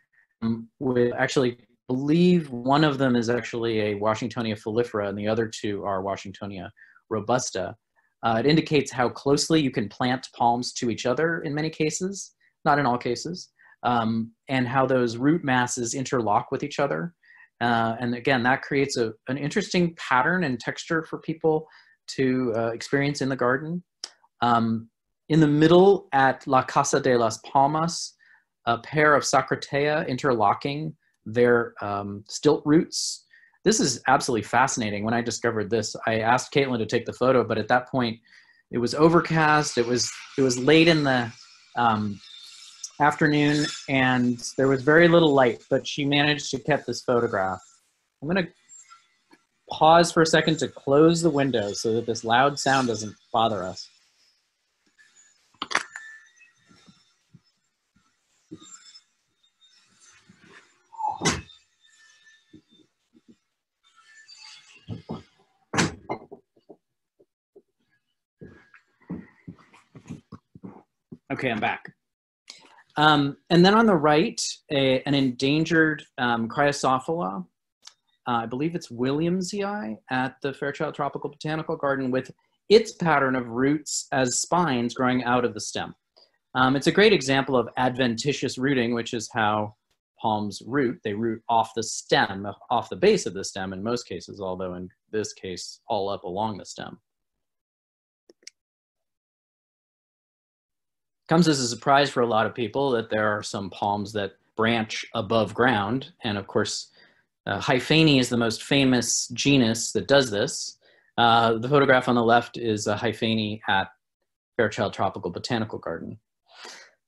with actually believe one of them is actually a Washingtonia filifera and the other two are Washingtonia robusta. Uh, it indicates how closely you can plant palms to each other in many cases, not in all cases, um, and how those root masses interlock with each other. Uh, and again, that creates a, an interesting pattern and texture for people to uh, experience in the garden. Um, in the middle at La Casa de las Palmas, a pair of Socratea interlocking their um, stilt roots. This is absolutely fascinating. When I discovered this, I asked Caitlin to take the photo, but at that point, it was overcast. It was it was late in the um, afternoon, and there was very little light. But she managed to get this photograph. I'm gonna pause for a second to close the window so that this loud sound doesn't bother us. Okay, I'm back. Um, and then on the right, a, an endangered um, uh, I believe it's Williamsii at the Fairchild Tropical Botanical Garden with its pattern of roots as spines growing out of the stem. Um, it's a great example of adventitious rooting, which is how palms root. They root off the stem, off the base of the stem in most cases, although in this case, all up along the stem. Comes as a surprise for a lot of people that there are some palms that branch above ground. And of course, uh, is the most famous genus that does this. Uh, the photograph on the left is a Hyphaene at Fairchild Tropical Botanical Garden.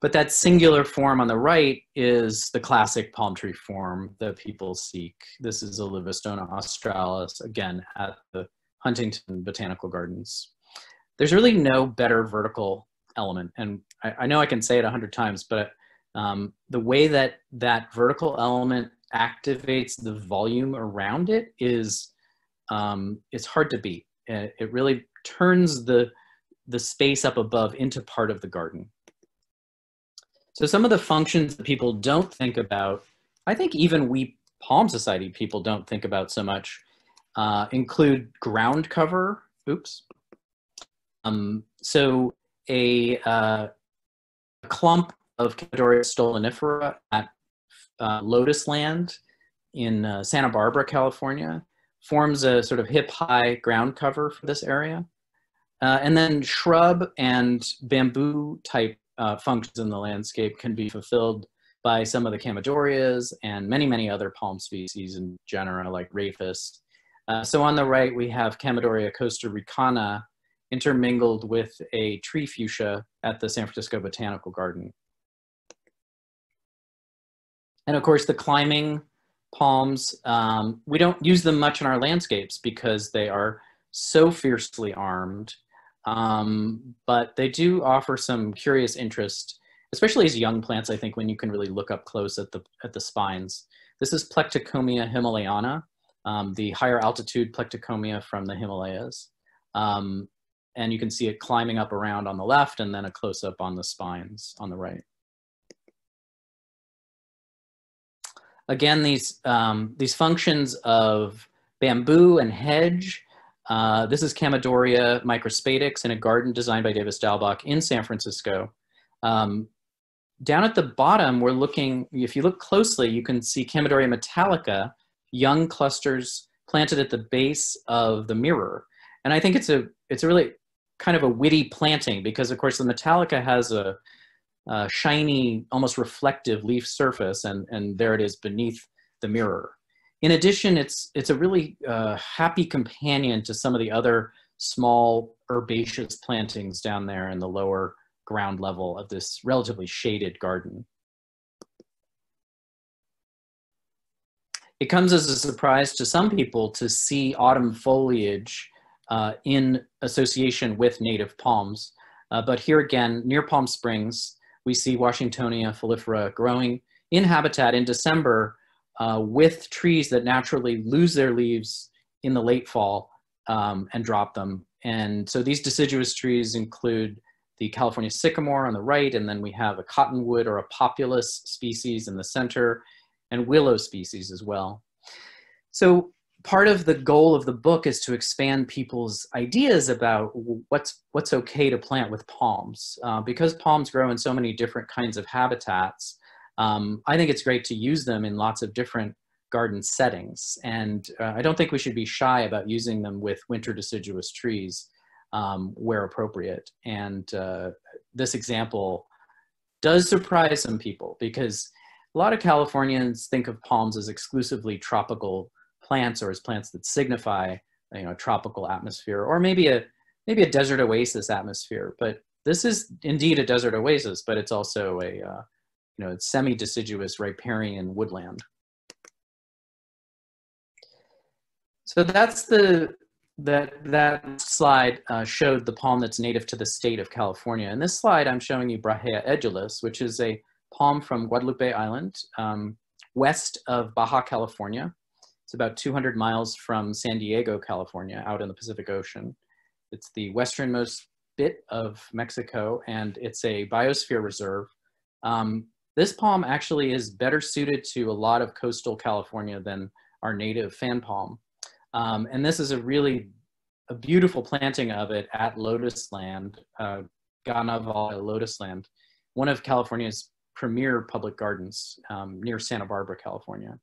But that singular form on the right is the classic palm tree form that people seek. This is a Livistona australis, again, at the Huntington Botanical Gardens. There's really no better vertical element. And I, I know I can say it a hundred times, but um, the way that that vertical element activates the volume around it is um, it's hard to beat. It, it really turns the, the space up above into part of the garden. So some of the functions that people don't think about, I think even we Palm Society people don't think about so much, uh, include ground cover. Oops. Um, so a uh, clump of Chamaedorea stolonifera at uh, Lotusland in uh, Santa Barbara, California, forms a sort of hip-high ground cover for this area. Uh, and then shrub and bamboo type uh, functions in the landscape can be fulfilled by some of the Chamaedoreas and many, many other palm species in genera like Rhapis. Uh, so on the right, we have Chamaedorea costaricana intermingled with a tree fuchsia at the San Francisco Botanical Garden. And of course, the climbing palms, um, we don't use them much in our landscapes because they are so fiercely armed um, but they do offer some curious interest, especially as young plants, I think, when you can really look up close at the, at the spines. This is Plectocomia himalayana, um, the higher altitude Plectocomia from the Himalayas. Um, and you can see it climbing up around on the left and then a close up on the spines on the right. Again, these, um, these functions of bamboo and hedge uh, this is Chamaedorea microspadix in a garden designed by Davis Dalbok in San Francisco. Um, down at the bottom, we're looking, if you look closely, you can see Chamaedorea metallica, young clusters planted at the base of the mirror. And I think it's a, it's a really kind of a witty planting because of course the metallica has a, a shiny, almost reflective leaf surface and, and there it is beneath the mirror. In addition, it's, it's a really uh, happy companion to some of the other small herbaceous plantings down there in the lower ground level of this relatively shaded garden. It comes as a surprise to some people to see autumn foliage uh, in association with native palms. Uh, but here again, near Palm Springs, we see Washingtonia filifera growing in habitat in December uh, with trees that naturally lose their leaves in the late fall um, and drop them. And so these deciduous trees include the California sycamore on the right, and then we have a cottonwood or a populus species in the center, and willow species as well. So part of the goal of the book is to expand people's ideas about what's what's okay to plant with palms. Uh, because palms grow in so many different kinds of habitats, um, I think it's great to use them in lots of different garden settings. And uh, I don't think we should be shy about using them with winter deciduous trees um, where appropriate. And uh, this example does surprise some people because a lot of Californians think of palms as exclusively tropical plants or as plants that signify you know, a tropical atmosphere or maybe a, maybe a desert oasis atmosphere. But this is indeed a desert oasis, but it's also a, uh, you know, semi-deciduous riparian woodland. So that's the, that, that slide uh, showed the palm that's native to the state of California. In this slide, I'm showing you Brahea edulis, which is a palm from Guadalupe Island, um, west of Baja, California. It's about 200 miles from San Diego, California, out in the Pacific Ocean. It's the westernmost bit of Mexico, and it's a biosphere reserve. Um, this palm actually is better suited to a lot of coastal California than our native fan palm. Um, and this is a really a beautiful planting of it at Lotusland, uh, Ganna Walska Lotusland, one of California's premier public gardens um, near Santa Barbara, California.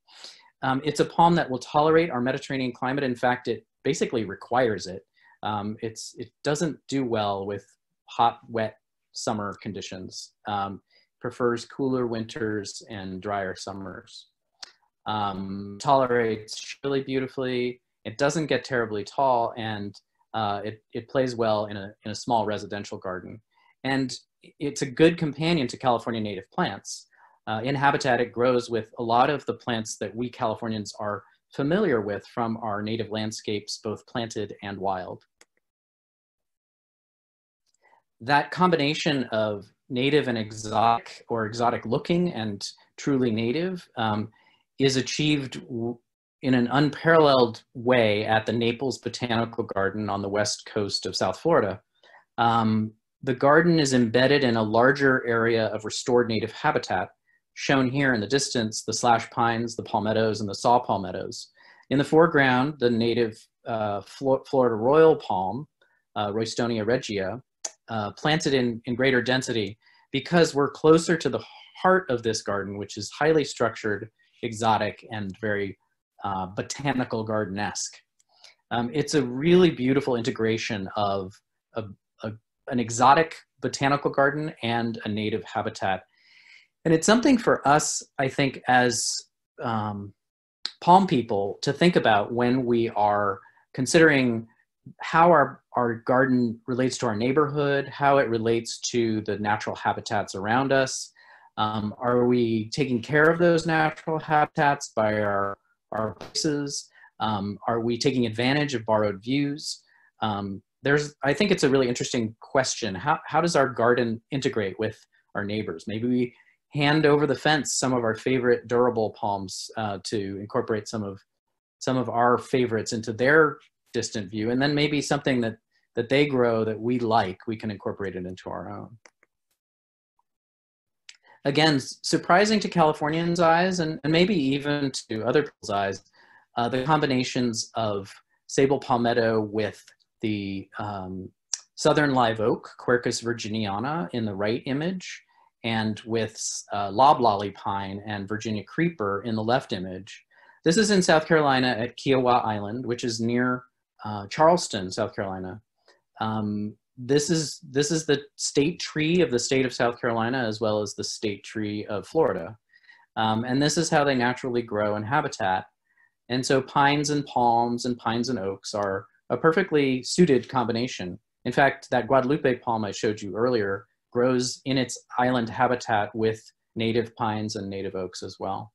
Um, it's a palm that will tolerate our Mediterranean climate. In fact, it basically requires it. Um, it's, it doesn't do well with hot, wet summer conditions. Um, prefers cooler winters and drier summers. Um, tolerates really beautifully. It doesn't get terribly tall and uh, it, it plays well in a, in a small residential garden. And it's a good companion to California native plants. Uh, in habitat, it grows with a lot of the plants that we Californians are familiar with from our native landscapes, both planted and wild. That combination of native and exotic or exotic looking and truly native um, is achieved in an unparalleled way at the Naples Botanical Garden on the west coast of South Florida. Um, the garden is embedded in a larger area of restored native habitat, shown here in the distance, the slash pines, the palmettos, and the saw palmettos. In the foreground, the native uh, Florida royal palm, uh, Roystonea regia, uh, planted in, in greater density because we're closer to the heart of this garden, which is highly structured, exotic, and very uh, botanical garden-esque. Um, it's a really beautiful integration of a, a, an exotic botanical garden and a native habitat. And it's something for us, I think, as um, palm people to think about when we are considering how our, our garden relates to our neighborhood, how it relates to the natural habitats around us. Um, are we taking care of those natural habitats by our, our places? Um, are we taking advantage of borrowed views? Um, there's, I think it's a really interesting question. How, how does our garden integrate with our neighbors? Maybe we hand over the fence some of our favorite durable palms uh, to incorporate some of some of our favorites into their distant view. And then maybe something that that they grow that we like we can incorporate it into our own. Again surprising to californians eyes and, and maybe even to other people's eyes uh, the combinations of Sabal palmetto with the um, southern live oak quercus virginiana in the right image and with uh, loblolly pine and virginia creeper in the left image this is in south carolina at Kiawah island which is near uh, Charleston, South Carolina. Um, this is this is the state tree of the state of South Carolina as well as the state tree of Florida. Um, and this is how they naturally grow in habitat. And so pines and palms and pines and oaks are a perfectly suited combination. In fact, that Guadalupe palm I showed you earlier grows in its island habitat with native pines and native oaks as well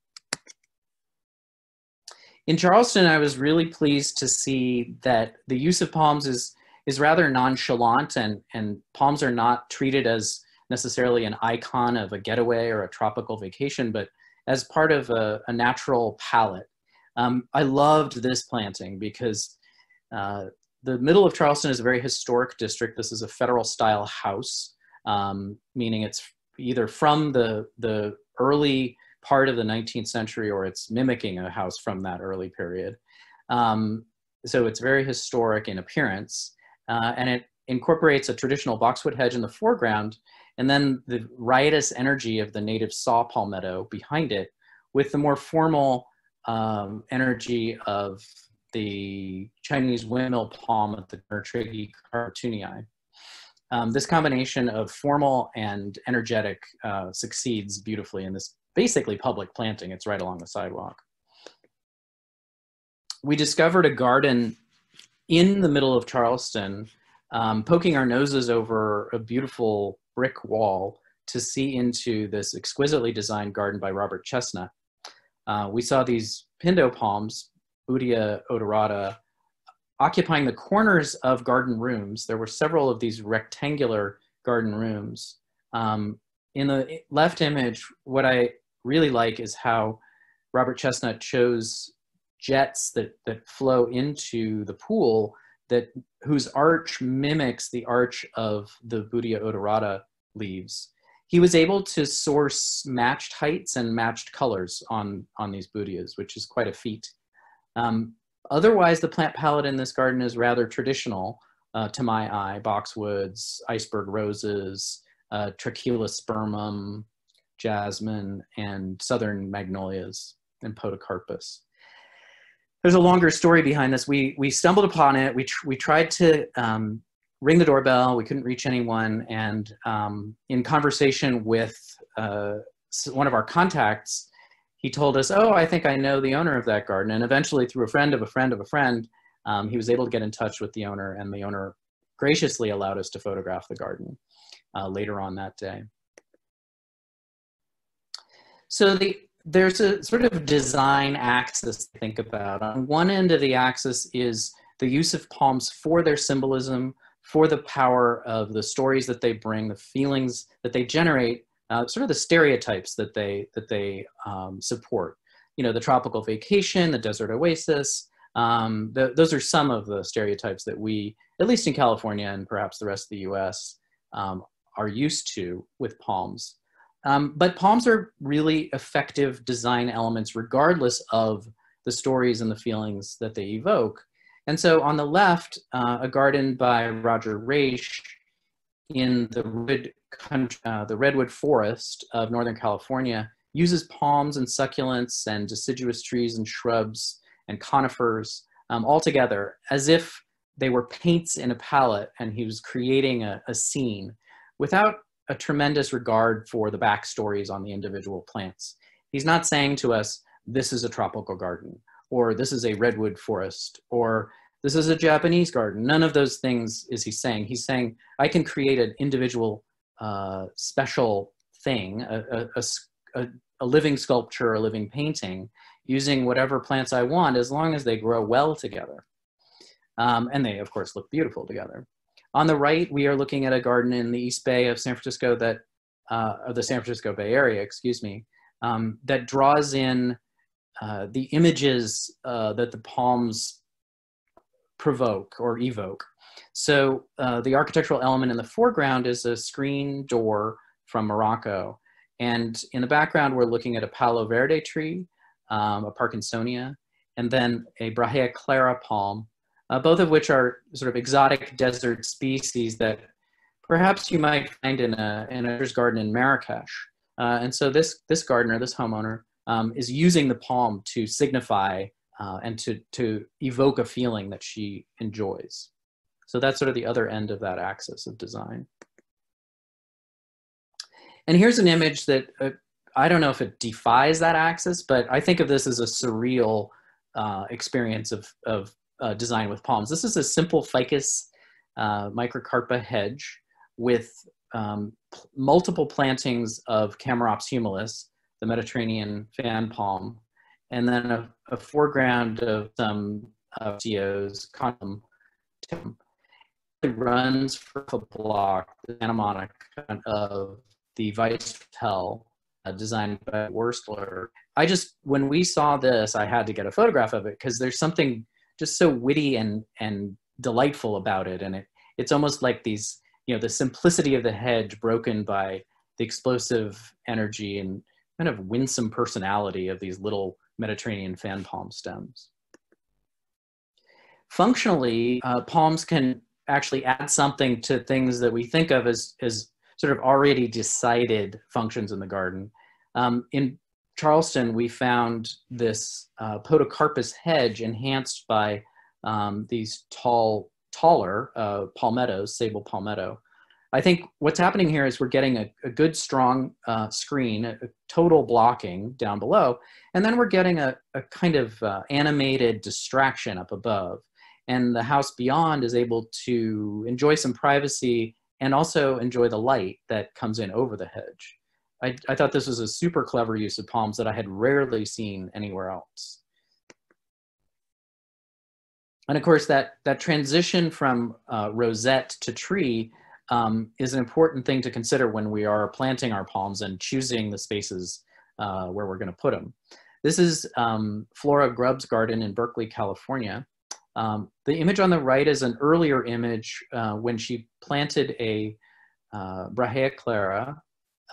in Charleston, I was really pleased to see that the use of palms is is rather nonchalant, and and palms are not treated as necessarily an icon of a getaway or a tropical vacation, but as part of a, a natural palette. Um, I loved this planting because uh, the middle of Charleston is a very historic district. This is a federal style house, um, meaning it's either from the the early part of the 19th century or it's mimicking a house from that early period. Um, so it's very historic in appearance uh, and it incorporates a traditional boxwood hedge in the foreground and then the riotous energy of the native saw palmetto behind it with the more formal um, energy of the Chinese windmill palm of the Nertrigge cartooneyi. Um, this combination of formal and energetic uh, succeeds beautifully in this basically public planting. It's right along the sidewalk. We discovered a garden in the middle of Charleston, um, poking our noses over a beautiful brick wall to see into this exquisitely designed garden by Robert Chestnut. Uh, we saw these pindo palms, Butia odorata, occupying the corners of garden rooms. There were several of these rectangular garden rooms. Um, in the left image, what I really like is how Robert Chestnut chose jets that, that flow into the pool that whose arch mimics the arch of the Butia odorata leaves. He was able to source matched heights and matched colors on, on these Butias, which is quite a feat. Um, otherwise, the plant palette in this garden is rather traditional uh, to my eye. Boxwoods, iceberg roses, uh, Trachelospermum, jasmine, and southern magnolias and podocarpus. There's a longer story behind this. We, we stumbled upon it. We, tr we tried to um, ring the doorbell. We couldn't reach anyone. And um, in conversation with uh, one of our contacts, he told us, oh, I think I know the owner of that garden. And eventually through a friend of a friend of a friend, um, he was able to get in touch with the owner and the owner graciously allowed us to photograph the garden. uh, later on that day. So the, there's a sort of design axis to think about. On one end of the axis is the use of palms for their symbolism, for the power of the stories that they bring, the feelings that they generate, uh, sort of the stereotypes that they that they um, support. You know, the tropical vacation, the desert oasis. Um, the, those are some of the stereotypes that we, at least in California and perhaps the rest of the U.S., um, are used to with palms. Um, but palms are really effective design elements regardless of the stories and the feelings that they evoke. And so on the left, uh, a garden by Roger Raiche in the, red country, uh, the redwood forest of Northern California uses palms and succulents and deciduous trees and shrubs and conifers um, all together as if they were paints in a palette and he was creating a, a scene without a tremendous regard for the backstories on the individual plants. He's not saying to us, this is a tropical garden, or this is a redwood forest, or this is a Japanese garden. None of those things is he saying. He's saying, I can create an individual uh, special thing, a, a, a, a living sculpture, a living painting, using whatever plants I want as long as they grow well together. Um, and they, of course, look beautiful together. On the right, we are looking at a garden in the East Bay of San Francisco that, uh, of the San Francisco Bay Area, excuse me, um, that draws in uh, the images uh, that the palms provoke or evoke. So uh, the architectural element in the foreground is a screen door from Morocco. And in the background, we're looking at a Palo Verde tree, um, a Parkinsonia, and then a Brahea clara palm uh, both of which are sort of exotic desert species that perhaps you might find in a, in a garden in Marrakesh. Uh, and so this, this gardener, this homeowner, um, is using the palm to signify uh, and to, to evoke a feeling that she enjoys. So that's sort of the other end of that axis of design. And here's an image that uh, I don't know if it defies that axis, but I think of this as a surreal uh, experience of, of uh, design with palms. This is a simple ficus uh, microcarpa hedge with um, multiple plantings of Chamaerops humilis, the Mediterranean fan palm, and then a, a foreground of some uh, CEOs, condom. Runs for a block, the Santa Monica of the Vice Hotel, uh, designed by Wearstler. I just, when we saw this, I had to get a photograph of it because there's something just so witty and and delightful about it and it it's almost like these you know the simplicity of the hedge broken by the explosive energy and kind of winsome personality of these little mediterranean fan palm stems functionally uh, palms can actually add something to things that we think of as as sort of already decided functions in the garden um, in Charleston, we found this uh, podocarpus hedge enhanced by um, these tall, taller uh, palmettos, Sabal palmetto. I think what's happening here is we're getting a, a good strong uh, screen, a, a, total blocking down below, and then we're getting a, a kind of uh, animated distraction up above. And the house beyond is able to enjoy some privacy and also enjoy the light that comes in over the hedge. I, I thought this was a super clever use of palms that I had rarely seen anywhere else. And of course, that, that transition from uh, rosette to tree um, is an important thing to consider when we are planting our palms and choosing the spaces uh, where we're going to put them. This is um, Flora Grubb's garden in Berkeley, California. Um, the image on the right is an earlier image uh, when she planted a uh, Brahea clara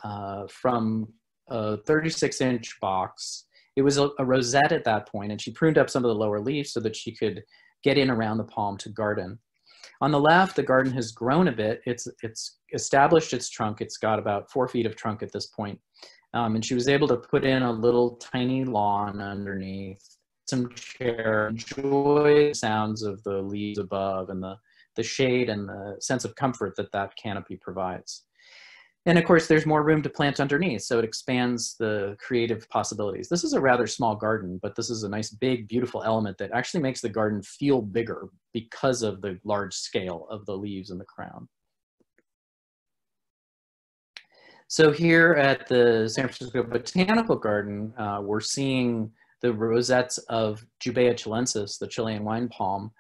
uh, from a 36 inch box. It was a, a, rosette at that point, and she pruned up some of the lower leaves so that she could get in around the palm to garden. On the left, the garden has grown a bit. It's, it's established its trunk. It's got about four feet of trunk at this point. Um, and she was able to put in a little tiny lawn underneath, some chair, enjoy the sounds of the leaves above and the, the shade and the sense of comfort that that canopy provides. And of course, there's more room to plant underneath, so it expands the creative possibilities. This is a rather small garden, but this is a nice, big, beautiful element that actually makes the garden feel bigger because of the large scale of the leaves and the crown. So here at the San Francisco Botanical Garden, uh, we're seeing the rosettes of Jubaea chilensis, the Chilean wine palm.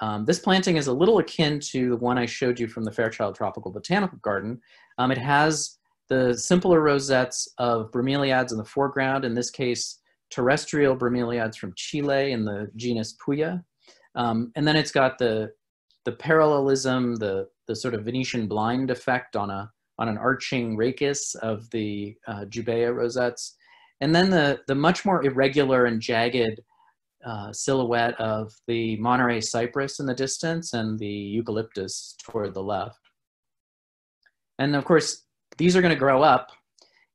Um, this planting is a little akin to the one I showed you from the Fairchild Tropical Botanical Garden. Um, it has the simpler rosettes of bromeliads in the foreground, in this case, terrestrial bromeliads from Chile in the genus Puya. Um, and then it's got the, the parallelism, the, the sort of Venetian blind effect on, a, on an arching rachis of the uh, Jubea rosettes. And then the, the much more irregular and jagged uh, silhouette of the Monterey cypress in the distance and the eucalyptus toward the left. And of course, these are going to grow up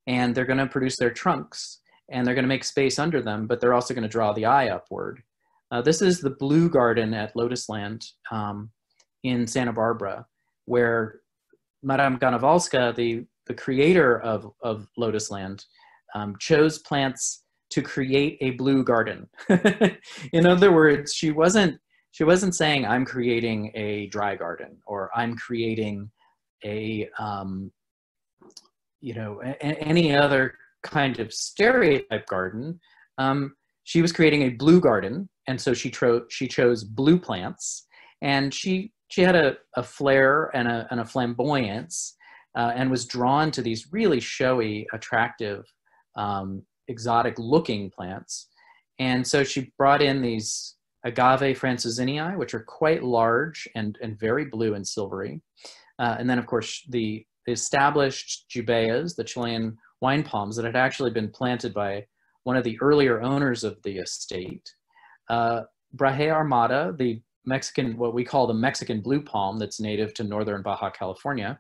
and they're going to produce their trunks and they're going to make space under them, but they're also going to draw the eye upward. Uh, this is the blue garden at Lotusland um, in Santa Barbara, where Madame Ganna Walska, the, the creator of, of Lotusland, um, chose plants to create a blue garden. in other words, she wasn't she wasn't saying I'm creating a dry garden or I'm creating a um, you know a, any other kind of stereotype garden. Um, she was creating a blue garden, and so she, tro- she chose blue plants, and she she had a, a flair and a, and a flamboyance, uh, and was drawn to these really showy, attractive, um, exotic looking plants. And so she brought in these agave franzosinii, which are quite large and, and very blue and silvery. Uh, and then, of course, the established Jubaeas, the Chilean wine palms that had actually been planted by one of the earlier owners of the estate. Uh, Brahea armata, the Mexican, what we call the Mexican blue palm that's native to northern Baja California.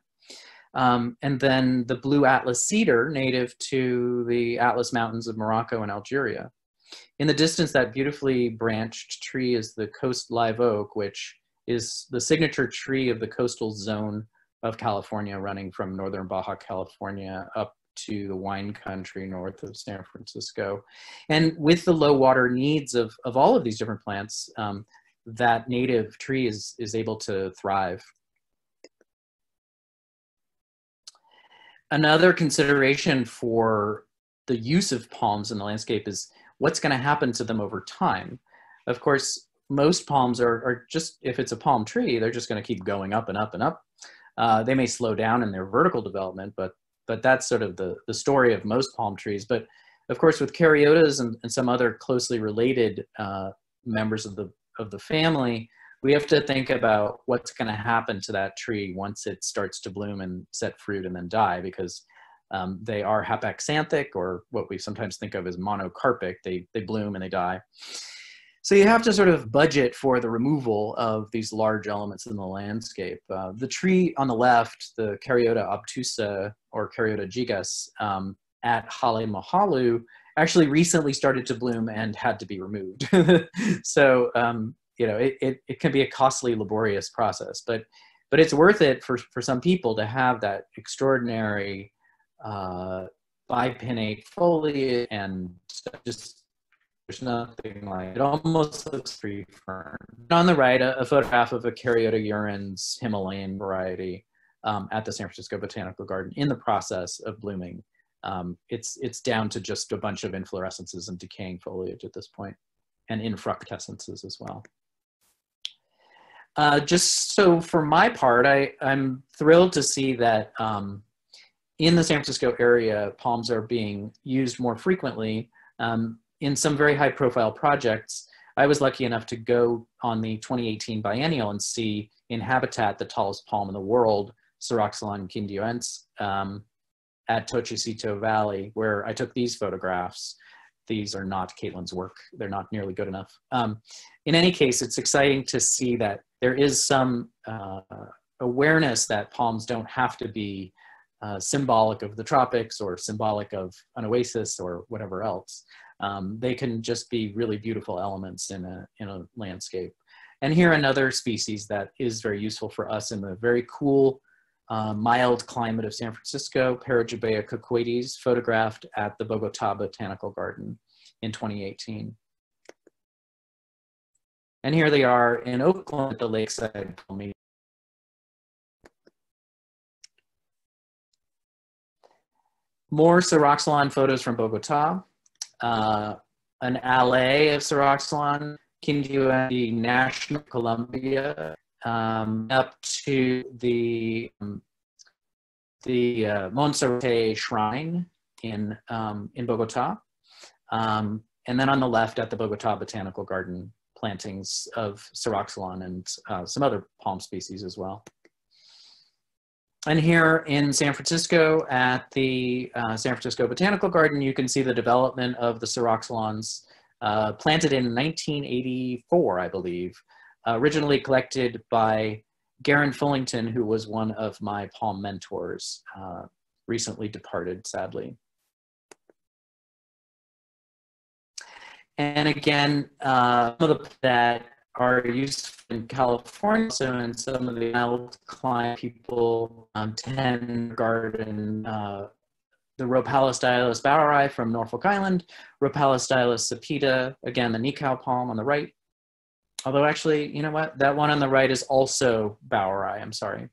Um, and then the blue Atlas cedar, native to the Atlas Mountains of Morocco and Algeria. In the distance, that beautifully branched tree is the coast live oak, which is the signature tree of the coastal zone of California, running from northern Baja California up to the wine country north of San Francisco. And with the low water needs of, of all of these different plants, um, that native tree is, is able to thrive. Another consideration for the use of palms in the landscape is what's going to happen to them over time. Of course, most palms are, are just, if it's a palm tree, they're just going to keep going up and up and up. Uh, they may slow down in their vertical development, but but that's sort of the, the story of most palm trees. But of course, with caryotas and, and some other closely related uh, members of the, of the family, we have to think about what's going to happen to that tree once it starts to bloom and set fruit and then die because um, they are hapaxanthic or what we sometimes think of as monocarpic. They, they bloom and they die. So you have to sort of budget for the removal of these large elements in the landscape. Uh, the tree on the left, the Caryota obtusa or Caryota gigas um, at Halemahalu actually recently started to bloom and had to be removed. so, um, you know, it, it, it, can be a costly, laborious process, but, but it's worth it for, for some people to have that extraordinary uh, bipinnate foliage and just there's nothing like it. Almost looks free fern. On the right, a, a photograph of a Caryota urens Himalayan variety um, at the San Francisco Botanical Garden in the process of blooming. Um, it's it's down to just a bunch of inflorescences and decaying foliage at this point, and infructescences as well. Uh, just so for my part, I, I'm thrilled to see that um, in the San Francisco area, palms are being used more frequently. Um, in some very high profile projects, I was lucky enough to go on the 2018 biennial and see in habitat the tallest palm in the world, Ceroxylon quindiuense, um, at Tochecito Valley, where I took these photographs. These are not Caitlin's work. They're not nearly good enough. Um, in any case, it's exciting to see that there is some uh, awareness that palms don't have to be uh, symbolic of the tropics or symbolic of an oasis or whatever else um, they can just be really beautiful elements in a, in a landscape. And here another species that is very useful for us in the very cool, uh, mild climate of San Francisco, Parajubaea cocoides, photographed at the Bogota Botanical Garden in 2018. And here they are in Oakland at the Lakeside more Ceroxylon photos from Bogota, uh, an alley of Ceroxylon, Quindío National Columbia, um, up to the um, the uh, Monserrate Shrine in um, in Bogota, um, and then on the left at the Bogota Botanical Garden, plantings of Ceroxylon and uh, some other palm species as well. And here in San Francisco at the uh, San Francisco Botanical Garden, you can see the development of the Ceroxylons uh, planted in 1984, I believe, uh, originally collected by Garen Fullington, who was one of my palm mentors, uh, recently departed, sadly. And again, uh, some of the that are used in California, so in some of the climate, people um, tend garden uh, the Rhopalostylis baueri from Norfolk Island, Rhopalostylis sapida, again, the Nikau palm on the right. Although actually, you know what? That one on the right is also baueri, I'm sorry.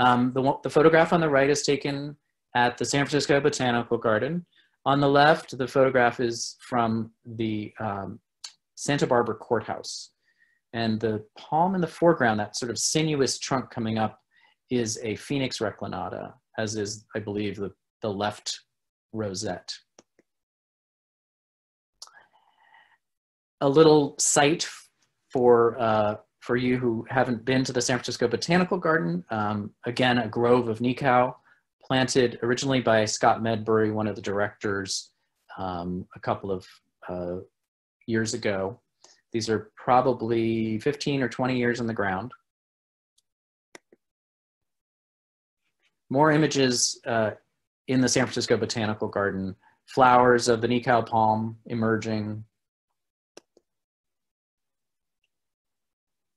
Um, the, the photograph on the right is taken at the San Francisco Botanical Garden. On the left, the photograph is from the um, Santa Barbara Courthouse. And the palm in the foreground, that sort of sinuous trunk coming up, is a Phoenix reclinata, as is, I believe, the, the left rosette. A little site for, uh, for you who haven't been to the San Francisco Botanical Garden. Um, again, a grove of Nikau planted originally by Scott Medbury, one of the directors, um, a couple of uh, years ago. These are probably 15 or 20 years in the ground. More images uh, in the San Francisco Botanical Garden. Flowers of the Nikau palm emerging.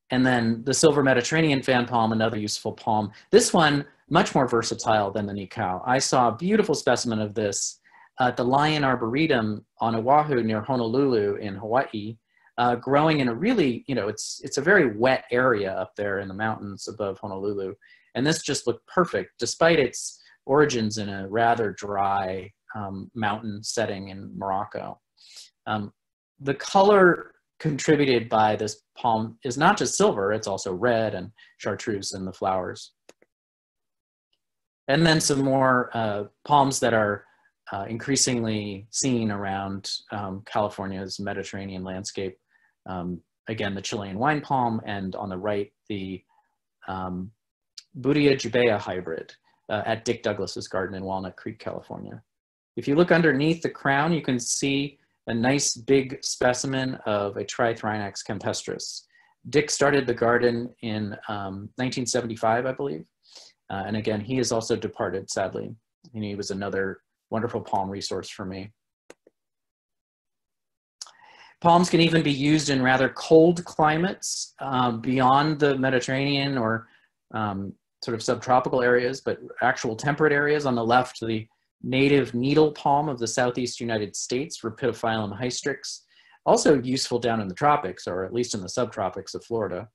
And then the silver Mediterranean fan palm, another useful palm. This one, much more versatile than the Nikau. I saw a beautiful specimen of this at the Lyon Arboretum on Oahu near Honolulu in Hawaii uh, growing in a really, you know, it's it's a very wet area up there in the mountains above Honolulu, and this just looked perfect despite its origins in a rather dry um, mountain setting in Morocco. Um, the color contributed by this palm is not just silver, it's also red and chartreuse in the flowers. And then some more uh, palms that are uh, increasingly seen around um, California's Mediterranean landscape um, again, the Chilean wine palm, and on the right, the um, Butia jubaea hybrid uh, at Dick Douglas's garden in Walnut Creek, California. If you look underneath the crown, you can see a nice big specimen of a Trithrinax campestris. Dick started the garden in um, 1975, I believe. Uh, and again, he has also departed, sadly. And he was another wonderful palm resource for me. Palms can even be used in rather cold climates um, beyond the Mediterranean or um, sort of subtropical areas, but actual temperate areas. On the left, the native needle palm of the southeast United States, Rhapidophyllum hystrix, also useful down in the tropics, or at least in the subtropics of Florida,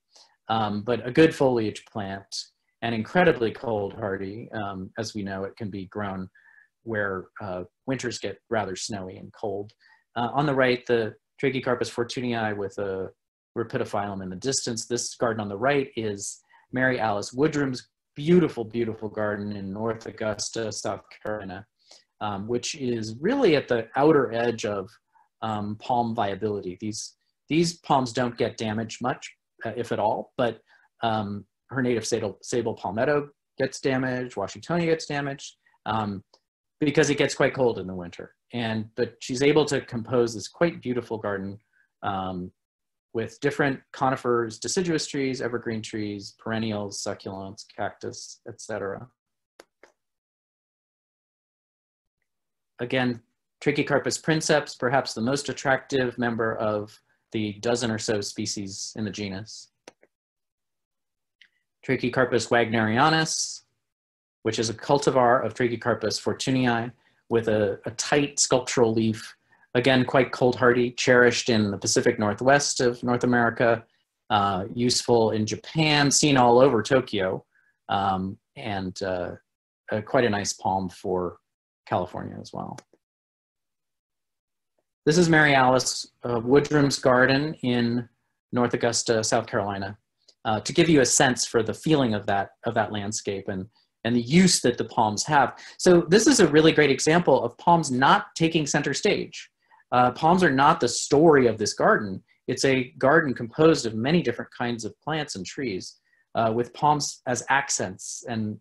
um, but a good foliage plant and incredibly cold hardy. Um, as we know, it can be grown where uh, winters get rather snowy and cold. Uh, on the right, the Trachycarpus fortunei with a rhapidophyllum in the distance. This garden on the right is Mary Alice Woodrum's beautiful, beautiful garden in North Augusta, South Carolina, um, which is really at the outer edge of um, palm viability. These, these palms don't get damaged much, uh, if at all, but um, her native Sabal, Sabal palmetto gets damaged, Washingtonia gets damaged, um, because it gets quite cold in the winter and but she's able to compose this quite beautiful garden um, with different conifers, deciduous trees, evergreen trees, perennials, succulents, cactus, etc. Again, Trachycarpus princeps, perhaps the most attractive member of the dozen or so species in the genus. Trachycarpus wagnerianus, which is a cultivar of Trachycarpus fortunei, with a, a tight sculptural leaf, again, quite cold hardy, cherished in the Pacific Northwest of North America, uh, useful in Japan, seen all over Tokyo, um, and uh, uh, quite a nice palm for California as well. This is Mary Alice Woodrum's garden in North Augusta, South Carolina, uh, to give you a sense for the feeling of that, of that landscape and, and the use that the palms have. So this is a really great example of palms not taking center stage. Uh, palms are not the story of this garden. It's a garden composed of many different kinds of plants and trees uh, with palms as accents and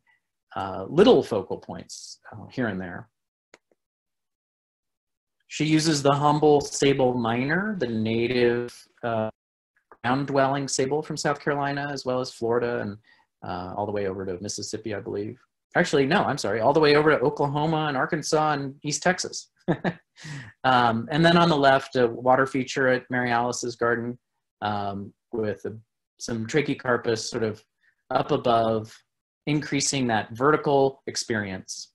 uh, little focal points uh, here and there. She uses the humble Sabal minor, the native uh, ground-dwelling Sabal from South Carolina, as well as Florida and uh, all the way over to Mississippi, I believe. Actually, no, I'm sorry, all the way over to Oklahoma and Arkansas and East Texas. um, and then on the left, a water feature at Mary Alice's garden um, with a, some trachycarpus sort of up above, increasing that vertical experience.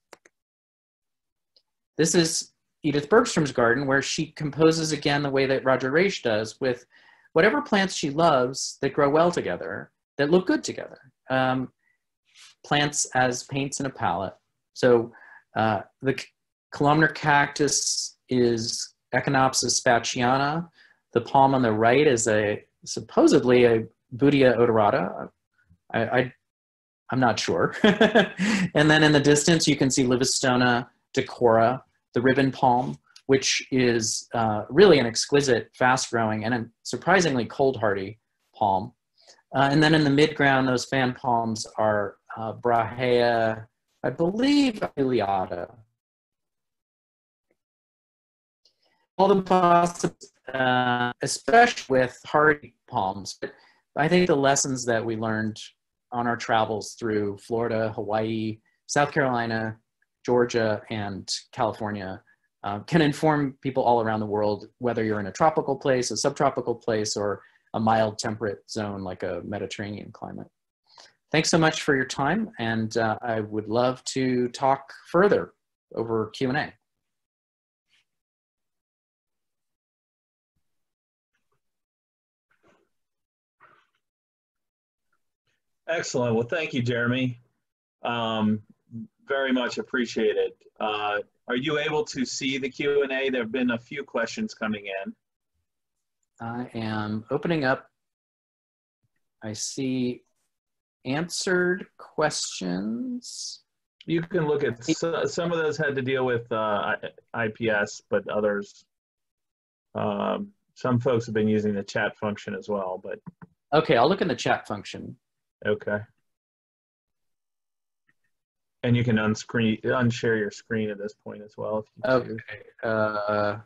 This is Edith Bergstrom's garden, where she composes again the way that Roger Raiche does with whatever plants she loves that grow well together, that look good together. Um, plants as paints in a palette. So uh, the columnar cactus is Echinopsis spachiana. The palm on the right is a supposedly a Butia odorata. I, I, am not sure. and then in the distance, you can see Livistona decora, the ribbon palm, which is uh, really an exquisite, fast growing, and a surprisingly cold hardy palm. Uh, and then in the midground, those fan palms are uh, Brahea, I believe, Iliada. All the possibilities, uh, especially with hardy palms. But I think the lessons that we learned on our travels through Florida, Hawaii, South Carolina, Georgia and California uh, can inform people all around the world, whether you're in a tropical place, a subtropical place, or a mild temperate zone like a Mediterranean climate. Thanks so much for your time, and uh, I would love to talk further over Q&A. Excellent. Well, thank you, Jeremy. Um, very much appreciated. Uh, are you able to see the Q&A? There have been a few questions coming in. I am opening up. I see answered questions. You can look at some of those had to deal with uh, IPS, but others, um, some folks have been using the chat function as well. But okay, I'll look in the chat function. Okay. And you can unscreen, unshare your screen at this point as well. okay. Uh,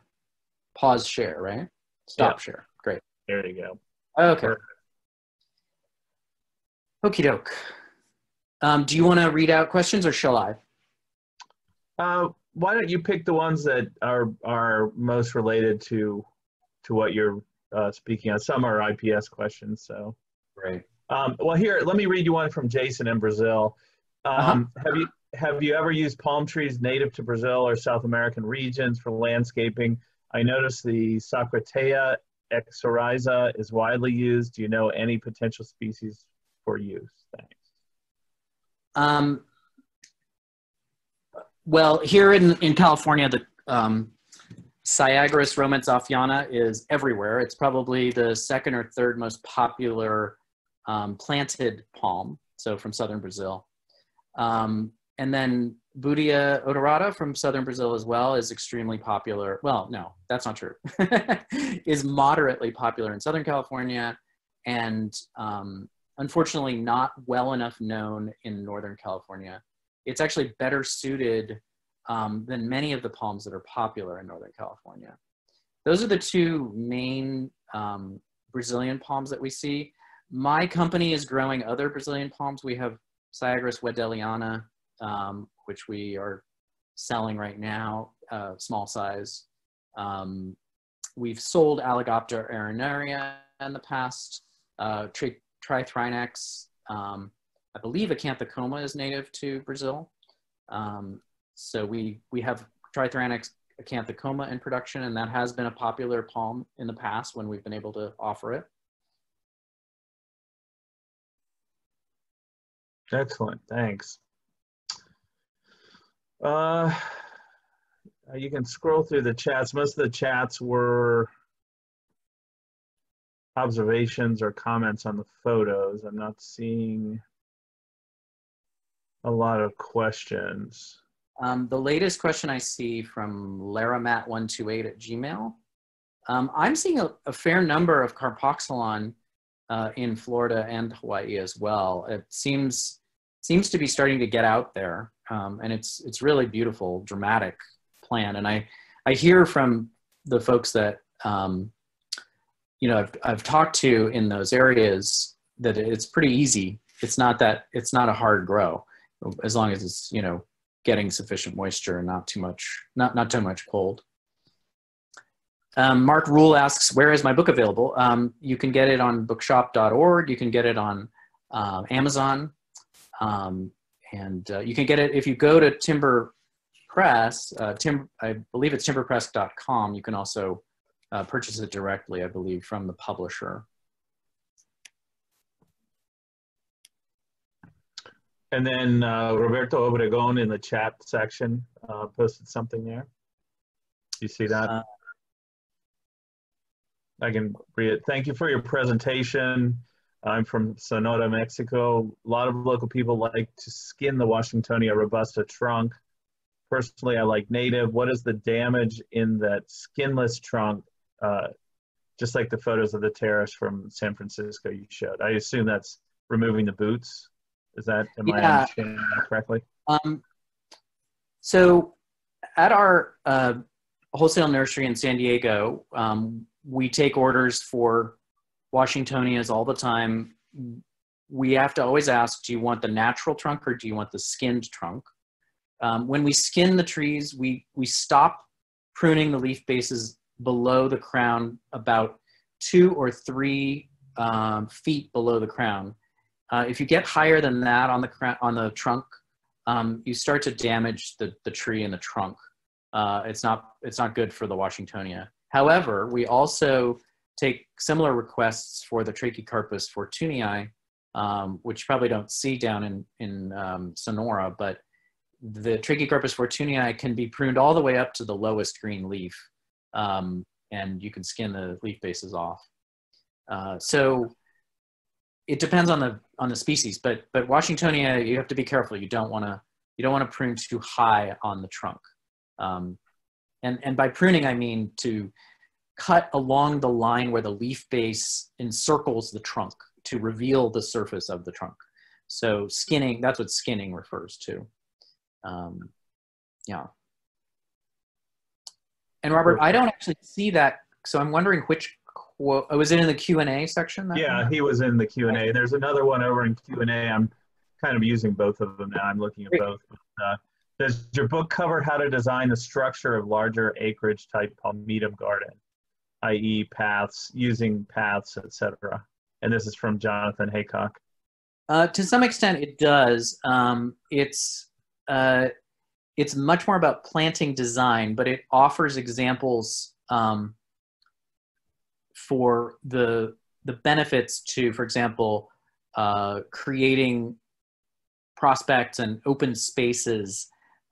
pause share, right? Stop share. Great. There you go. Okay. Perfect. Okie doke. Um, do you want to read out questions or shall I? Uh, why don't you pick the ones that are are most related to to what you're uh, speaking on? Some are IPS questions, so. Right. Um, well, here, let me read you one from Jason in Brazil. Uh-huh. Um, uh-huh. Have you have you ever used palm trees native to Brazil or South American regions for landscaping? I noticed the Socratea exorrhiza is widely used. Do you know any potential species for use? Thanks. Um, well, here in, in California, the um, Syagrus romanzoffiana is everywhere. It's probably the second or third most popular um, planted palm, so from southern Brazil. Um, and then Butia odorata from southern Brazil as well is extremely popular. Well, no, that's not true. is moderately popular in Southern California and um, unfortunately not well enough known in Northern California. It's actually better suited um, than many of the palms that are popular in Northern California. Those are the two main um, Brazilian palms that we see. My company is growing other Brazilian palms. We have Syagrus weddelliana, um, which we are selling right now, uh, small size. Um, we've sold Allagoptera arenaria in the past. Uh, tri Trithrinax, um, I believe Acanthocoma is native to Brazil. Um, so we, we have Trithrinax Acanthocoma in production, and that has been a popular palm in the past when we've been able to offer it. Excellent, thanks. Uh, you can scroll through the chats. Most of the chats were observations or comments on the photos. I'm not seeing a lot of questions. Um, the latest question I see from laramat128 at Gmail. Um, I'm seeing a, a, fair number of carpoxylon uh, in Florida and Hawaii as well. It seems seems to be starting to get out there, um, and it's it's really beautiful, dramatic plan. And I I hear from the folks that um, you know I've I've talked to in those areas that it's pretty easy. It's not that it's not a hard grow as long as it's you know getting sufficient moisture and not too much not not too much cold. Um, Mark Rule asks, where is my book available? Um, you can get it on bookshop.org. You can get it on uh, Amazon. Um, and uh, you can get it if you go to Timber Press, uh, Tim, I believe it's timberpress.com. You can also uh, purchase it directly, I believe, from the publisher. And then uh, Roberto Obregon in the chat section uh, posted something there. You see that? Uh, I can read it. Thank you for your presentation. I'm from Sonora, Mexico. A lot of local people like to skin the Washingtonia robusta trunk. Personally, I like native. What is the damage in that skinless trunk? Uh, just like the photos of the terrace from San Francisco you showed. I assume that's removing the boots. Is that, am yeah. I understanding that correctly? Um, so at our uh, wholesale nursery in San Diego, um, we take orders for Washingtonias all the time. We have to always ask, do you want the natural trunk or do you want the skinned trunk? Um, when we skin the trees, we, we stop pruning the leaf bases below the crown about two or three um, feet below the crown. Uh, if you get higher than that on the on the trunk, um, you start to damage the, the tree and the trunk. Uh, it's not it's not good for the Washingtonia. However, we also take similar requests for the Trachycarpus fortunei, um, which you probably don't see down in in um, Sonora, but the Trachycarpus fortunei can be pruned all the way up to the lowest green leaf, um, and you can skin the leaf bases off. Uh, so it depends on the on the species, but but Washingtonia, you have to be careful. You don't want to you don't want to prune too high on the trunk. Um, and and by pruning, I mean to cut along the line where the leaf base encircles the trunk to reveal the surface of the trunk. So skinning, that's what skinning refers to. Um, yeah. And Robert, I don't actually see that, so I'm wondering which well, oh, was it in the Q and A section? yeah, one? he was in the Q and A. There's another one over in Q and A. I'm kind of using both of them now. I'm looking at both. But, uh, does your book cover how to design the structure of larger acreage type palmetum garden, i.e., paths, using paths, etc.? And this is from Jonathan Haycock. Uh, to some extent, it does. Um, it's uh, it's much more about planting design, but it offers examples um, for the the benefits to, for example, uh, creating prospects and open spaces,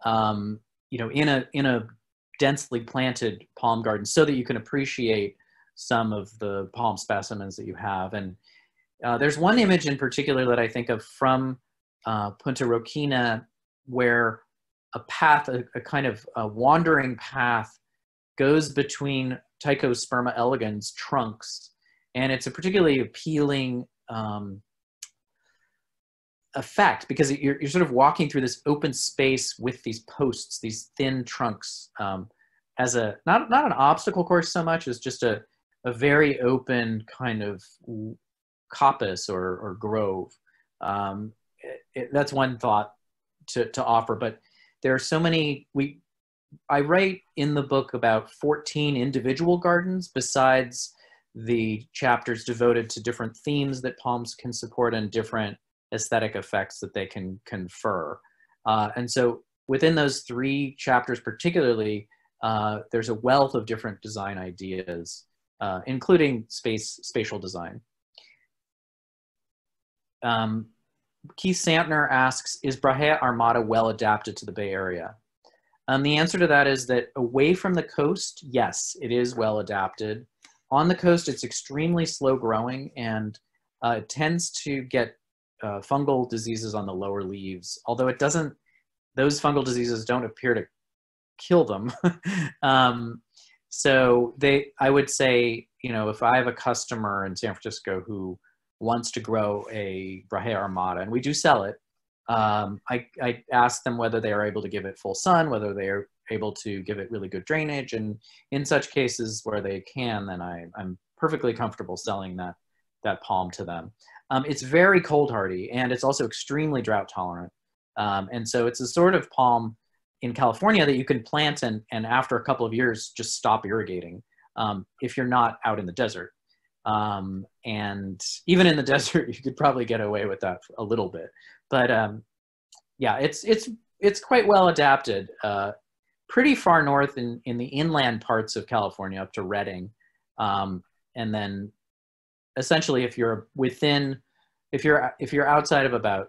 um, you know, in a in a densely planted palm garden, so that you can appreciate some of the palm specimens that you have. And uh, there's one image in particular that I think of from uh, Punta Roquina, where a path, a, a kind of a wandering path, goes between Ptychosperma elegans trunks, and it's a particularly appealing um, effect because you're, you're sort of walking through this open space with these posts, these thin trunks, um, as a not not an obstacle course so much as just a a very open kind of coppice or, or grove. Um, it, it, that's one thought to, to offer, but there are so many, we, I write in the book about 14 individual gardens besides the chapters devoted to different themes that palms can support and different aesthetic effects that they can confer. Uh, and so within those three chapters particularly, uh, there's a wealth of different design ideas, uh, including space spatial design. Um, Keith Santner asks, is Brahea armata well adapted to the Bay Area? Um, the answer to that is that away from the coast, yes, it is well adapted. On the coast, it's extremely slow growing and uh, tends to get uh, fungal diseases on the lower leaves, although it doesn't, those fungal diseases don't appear to kill them. um, so they, I would say, you know, if I have a customer in San Francisco who wants to grow a Brahea armata, and we do sell it, um, I, I ask them whether they are able to give it full sun, whether they are able to give it really good drainage. And in such cases where they can, then I, I'm perfectly comfortable selling that, that palm to them. Um, it's very cold hardy and it's also extremely drought tolerant. Um, and so it's a sort of palm in California that you can plant and, and after a couple of years, just stop irrigating um, if you're not out in the desert. Um, and even in the desert, you could probably get away with that a little bit. But um, yeah, it's it's it's quite well adapted. Uh, pretty far north in in the inland parts of California, up to Redding, um, and then essentially, if you're within, if you're if you're outside of about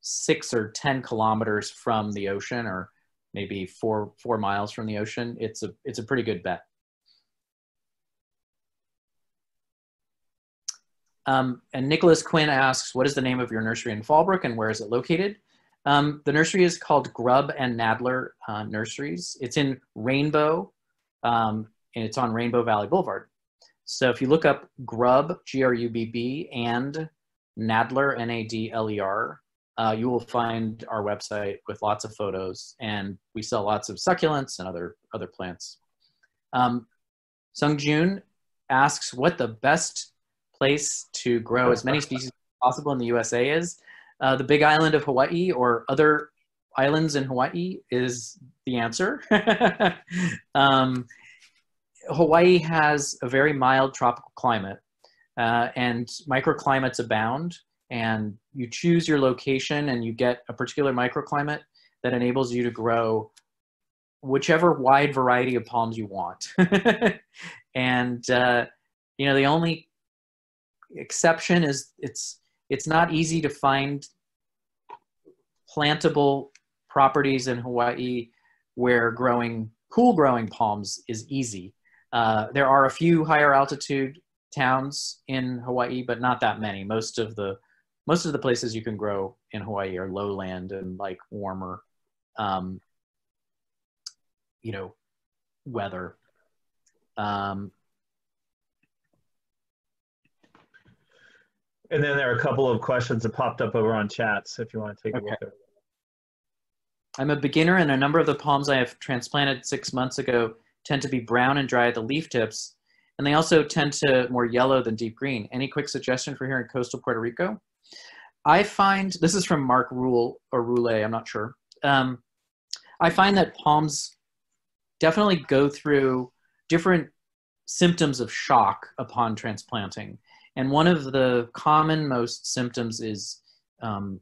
six or ten kilometers from the ocean, or maybe four four miles from the ocean, it's a it's a pretty good bet. Um, and Nicholas Quinn asks, what is the name of your nursery in Fallbrook and where is it located? Um, the nursery is called Grubb and Nadler uh, Nurseries. It's in Rainbow, um, and it's on Rainbow Valley Boulevard. So if you look up Grubb, G-R-U-B-B, and Nadler, N-A-D-L-E-R, uh, you will find our website with lots of photos, and we sell lots of succulents and other, other plants. Um, Sung Jun asks what the best place to grow as many species as possible in the USA is. Uh, the big island of Hawaii or other islands in Hawaii is the answer. um, Hawaii has a very mild tropical climate uh, and microclimates abound and you choose your location and you get a particular microclimate that enables you to grow whichever wide variety of palms you want. and, uh, you know, the only exception is it's it's not easy to find plantable properties in Hawaii where growing cool growing palms is easy. Uh, there are a few higher altitude towns in Hawaii, but not that many. Most of the most of the places you can grow in Hawaii are lowland and like warmer, um, you know, weather. Um, And then there are a couple of questions that popped up over on chats if you want to take okay. a look at. I'm a beginner and a number of the palms I have transplanted six months ago tend to be brown and dry at the leaf tips. And they also tend to more yellow than deep green. Any quick suggestion for here in coastal Puerto Rico? I find, this is from Mark Rule or Rule, I'm not sure. Um, I find that palms definitely go through different symptoms of shock upon transplanting. And one of the common most symptoms is um,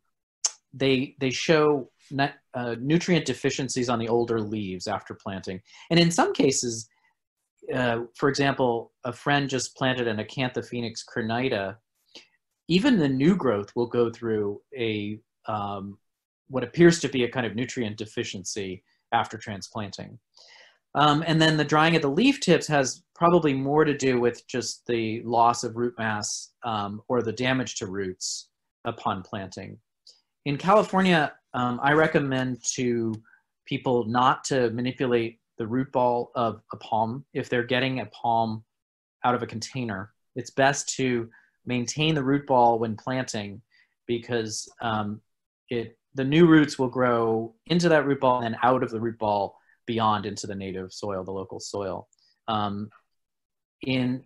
they, they show uh, nutrient deficiencies on the older leaves after planting. And in some cases, uh, for example, a friend just planted an Acanthophoenix crinita. Even the new growth will go through a um, what appears to be a kind of nutrient deficiency after transplanting. Um, and then the drying of the leaf tips has probably more to do with just the loss of root mass um, or the damage to roots upon planting. In California, um, I recommend to people not to manipulate the root ball of a palm if they're getting a palm out of a container. It's best to maintain the root ball when planting because um, it the new roots will grow into that root ball and out of the root ball beyond into the native soil, the local soil. Um, in,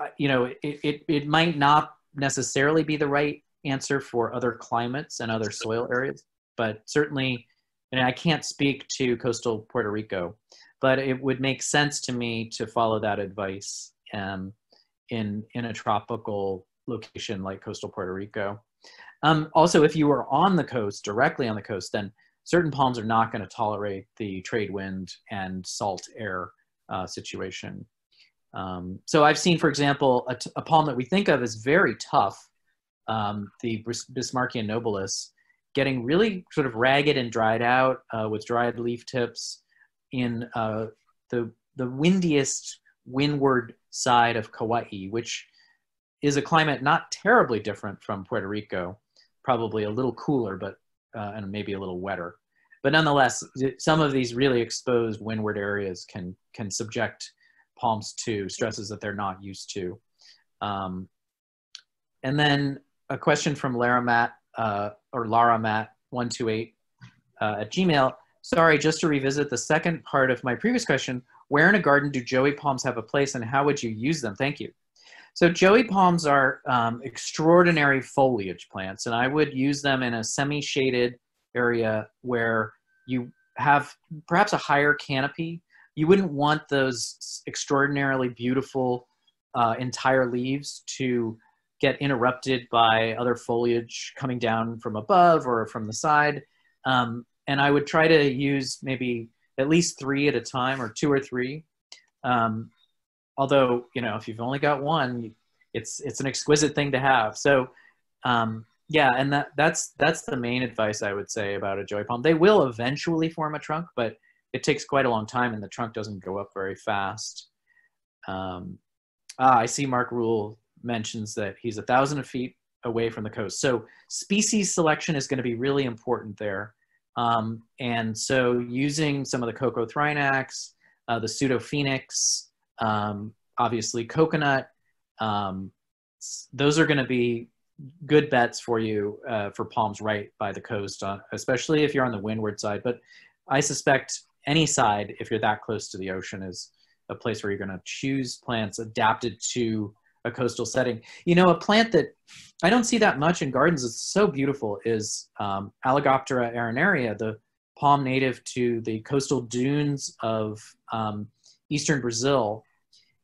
uh, you know, it, it, it might not necessarily be the right answer for other climates and other soil areas, but certainly, and I can't speak to coastal Puerto Rico, but it would make sense to me to follow that advice um, in, in a tropical location like coastal Puerto Rico. Um, also, if you are on the coast, directly on the coast, then certain palms are not going to tolerate the trade wind and salt air uh, situation. Um, so I've seen, for example, a, palm that we think of as very tough, um, the Bismarckia nobilis, getting really sort of ragged and dried out uh, with dried leaf tips in uh, the, the windiest windward side of Kauai, which is a climate not terribly different from Puerto Rico, probably a little cooler, but uh, and maybe a little wetter. But nonetheless, some of these really exposed windward areas can can subject palms to stresses that they're not used to. Um, and then a question from Lara Matt uh, or Lara Matt one two eight uh, at Gmail. Sorry, just to revisit the second part of my previous question. Where in a garden do joey palms have a place, and how would you use them? Thank you. So joey palms are um, extraordinary foliage plants, and I would use them in a semi-shaded area where you have perhaps a higher canopy. You wouldn't want those extraordinarily beautiful uh, entire leaves to get interrupted by other foliage coming down from above or from the side. Um, and I would try to use maybe at least three at a time or two or three. Um, although you know if you've only got one it's it's an exquisite thing to have so um, yeah and that that's that's the main advice i would say about a joy palm they will eventually form a trunk but it takes quite a long time and the trunk doesn't go up very fast um, ah, i see mark rule mentions that he's a thousand feet away from the coast so species selection is going to be really important there um, and so using some of the Coccothrinax, uh, the pseudophoenix, um, obviously coconut. Um, those are going to be good bets for you uh, for palms right by the coast, uh, especially if you're on the windward side. But I suspect any side, if you're that close to the ocean, is a place where you're going to choose plants adapted to a coastal setting. You know, a plant that I don't see that much in gardens, it's so beautiful, is um, arenaria, the palm native to the coastal dunes of um, eastern Brazil.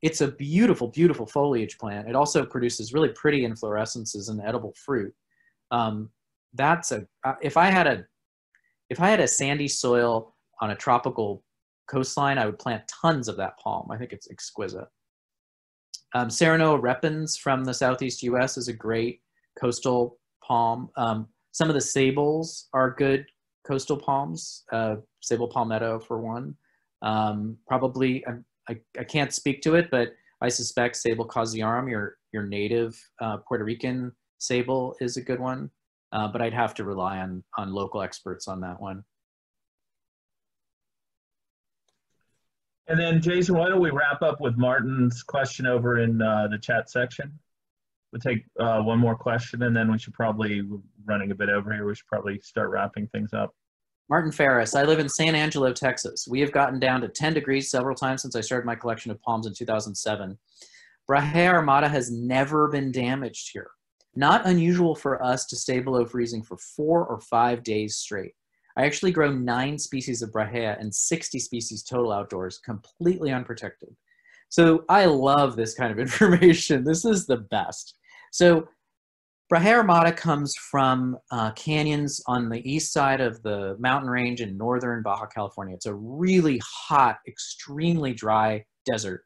It's a beautiful, beautiful foliage plant. It also produces really pretty inflorescences and edible fruit. Um, that's a uh, if I had a if I had a sandy soil on a tropical coastline, I would plant tons of that palm. I think it's exquisite. Um, Serenoa repens from the southeast U.S. is a great coastal palm. Um, some of the Sabals are good coastal palms, uh, Sabal palmetto for one. Um, probably, I, I, can't speak to it, but I suspect Sabal causiarum, your, your native uh, Puerto Rican sable is a good one. Uh, but I'd have to rely on, on local experts on that one. And then Jason, why don't we wrap up with Martin's question over in uh, the chat section? We'll take uh, one more question and then we should probably, running a bit over here, we should probably start wrapping things up. Martin Ferris, I live in San Angelo, Texas. We have gotten down to 10 degrees several times since I started my collection of palms in 2007. Brahea armata has never been damaged here. Not unusual for us to stay below freezing for four or five days straight. I actually grow nine species of Brahea and 60 species total outdoors, completely unprotected. So I love this kind of information. This is the best. So Brahea armata comes from uh, canyons on the east side of the mountain range in northern Baja California. It's a really hot, extremely dry desert.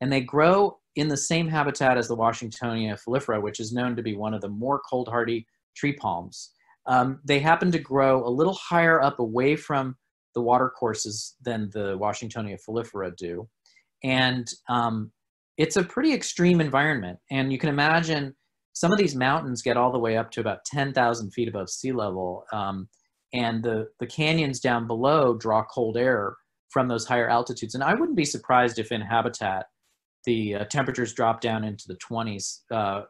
And they grow in the same habitat as the Washingtonia filifera, which is known to be one of the more cold hardy tree palms. Um, they happen to grow a little higher up away from the water courses than the Washingtonia filifera do. And um, it's a pretty extreme environment. And you can imagine some of these mountains get all the way up to about 10,000 feet above sea level. Um, and the, the canyons down below draw cold air from those higher altitudes. And I wouldn't be surprised if in habitat, the uh, temperatures drop down into the 20s uh,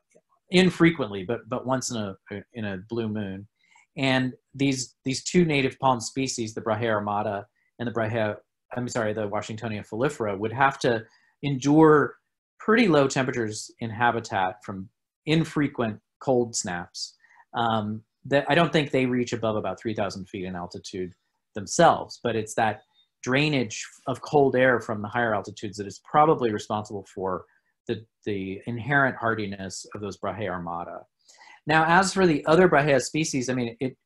infrequently, but, but once in a, in a blue moon. And these these two native palm species, the Brahea armata and the Brahea, I'm sorry, the Washingtonia filifera, would have to endure pretty low temperatures in habitat from infrequent cold snaps. Um, that I don't think they reach above about 3,000 feet in altitude themselves, but it's that drainage of cold air from the higher altitudes that is probably responsible for the, the inherent hardiness of those Brahea armata. Now, as for the other Brahea species, I mean, it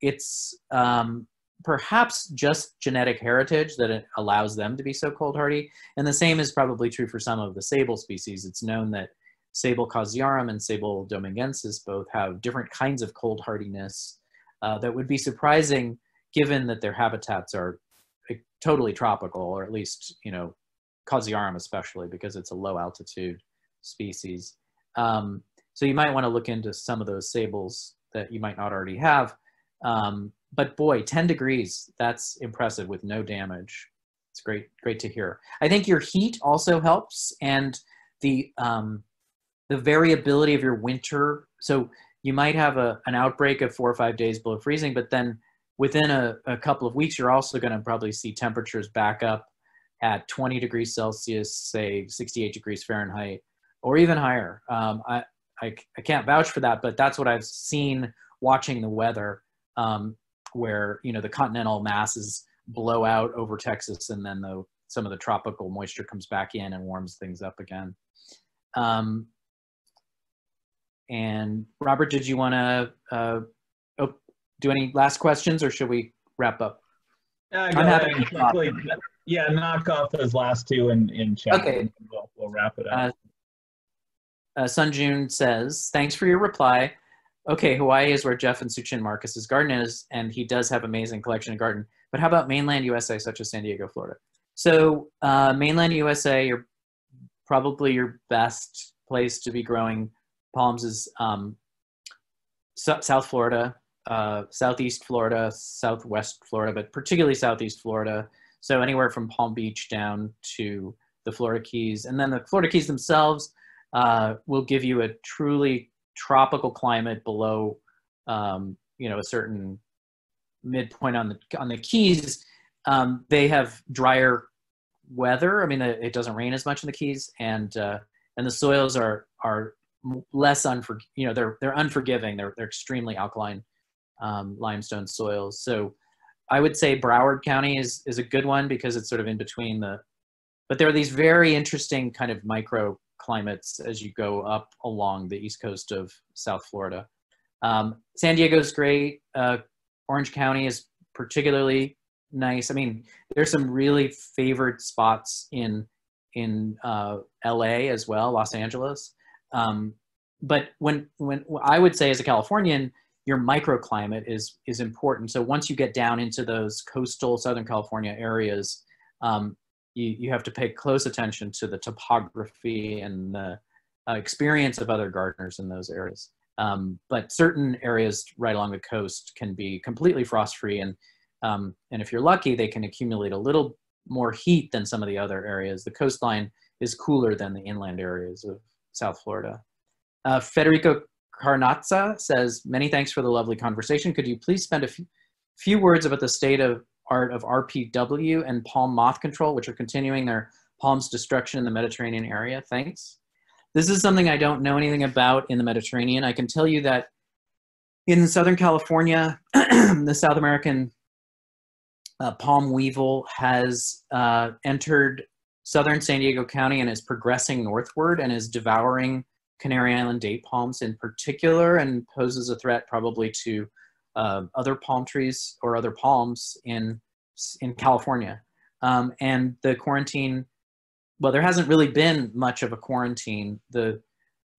it's um, perhaps just genetic heritage that it allows them to be so cold hardy. And the same is probably true for some of the Sabal species. It's known that Sabal causiarum and Sabal domingensis both have different kinds of cold hardiness uh, that would be surprising given that their habitats are eh, totally tropical, or at least, you know, causiarum especially, because it's a low altitude species. Um, so you might want to look into some of those Sabals that you might not already have. Um, but boy, 10 degrees, that's impressive with no damage. It's great, great to hear. I think your heat also helps and the, um, the variability of your winter. So you might have a, an outbreak of four or five days below freezing, but then within a, a couple of weeks, you're also going to probably see temperatures back up at 20 degrees Celsius, say 68 degrees Fahrenheit, or even higher. Um, I, I, can't vouch for that, but that's what I've seen watching the weather, um, where you know the continental masses blow out over Texas, and then the some of the tropical moisture comes back in and warms things up again. Um, and Robert, did you want to uh, oh, do any last questions, or should we wrap up? Uh, I'm happy quickly, yeah, knock off those last two in, in chat. Okay. We'll, we'll wrap it up. Uh, uh, Sunjun says, thanks for your reply. Okay, Hawaii is where Jeff and Suchin Marcus's garden is, and he does have amazing collection of garden. But how about mainland USA, such as San Diego, Florida? So uh, mainland USA, you're probably your best place to be growing palms is um, South Florida, uh, Southeast Florida, Southwest Florida, but particularly Southeast Florida. So anywhere from Palm Beach down to the Florida Keys. And then the Florida Keys themselves uh, will give you a truly tropical climate below, um, you know, a certain midpoint on the, on the Keys. Um, they have drier weather. I mean, it doesn't rain as much in the Keys and, uh, and the soils are, are less unfor, you know, they're, they're unforgiving. They're, they're extremely alkaline um, limestone soils. So I would say Broward County is, is a good one because it's sort of in between the, but there are these very interesting kind of microclimates as you go up along the east coast of South Florida. Um, San Diego's great. Uh, Orange County is particularly nice. I mean, there's some really favored spots in in uh, LA as well, Los Angeles. Um, but when when I would say as a Californian, your microclimate is is important. So once you get down into those coastal Southern California areas, um, you you have to pay close attention to the topography and the uh, experience of other gardeners in those areas. Um, but certain areas right along the coast can be completely frost free, and um, and if you're lucky, they can accumulate a little more heat than some of the other areas. The coastline is cooler than the inland areas of South Florida. Uh, Federico Carnazza says, many thanks for the lovely conversation. Could you please spend a few words about the state of art of RPW and palm moth control, which are continuing their palms destruction in the Mediterranean area? Thanks. This is something I don't know anything about in the Mediterranean. I can tell you that in Southern California, the South American uh, palm weevil has uh, entered southern San Diego County and is progressing northward and is devouring Canary Island date palms in particular and poses a threat probably to uh, other palm trees or other palms in, in California. Um, and the quarantine, well, there hasn't really been much of a quarantine. The,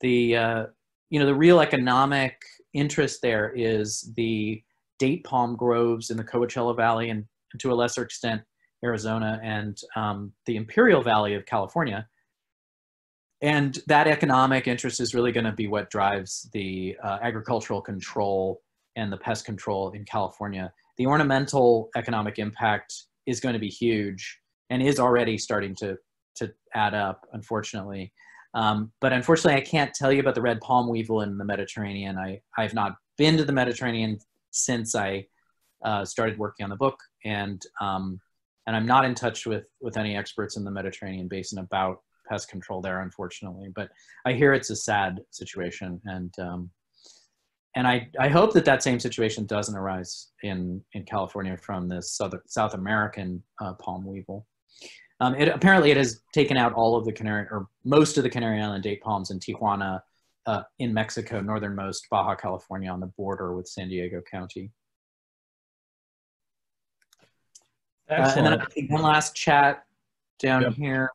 the, uh, you know, the real economic interest there is the date palm groves in the Coachella Valley and, and to a lesser extent, Arizona and um, the Imperial Valley of California and that economic interest is really going to be what drives the uh, agricultural control and the pest control in California. The ornamental economic impact is going to be huge and is already starting to, to add up, unfortunately. Um, but unfortunately, I can't tell you about the red palm weevil in the Mediterranean. I, I've not been to the Mediterranean since I uh, started working on the book, and um, and I'm not in touch with with any experts in the Mediterranean basin about pest control there, unfortunately. But I hear it's a sad situation, and um, and I I hope that that same situation doesn't arise in in California from this South South American uh, palm weevil. Um, it apparently it has taken out all of the Canary or most of the Canary Island date palms in Tijuana, uh, in Mexico, northernmost Baja California on the border with San Diego County. Uh, and then I think one last chat down yep. here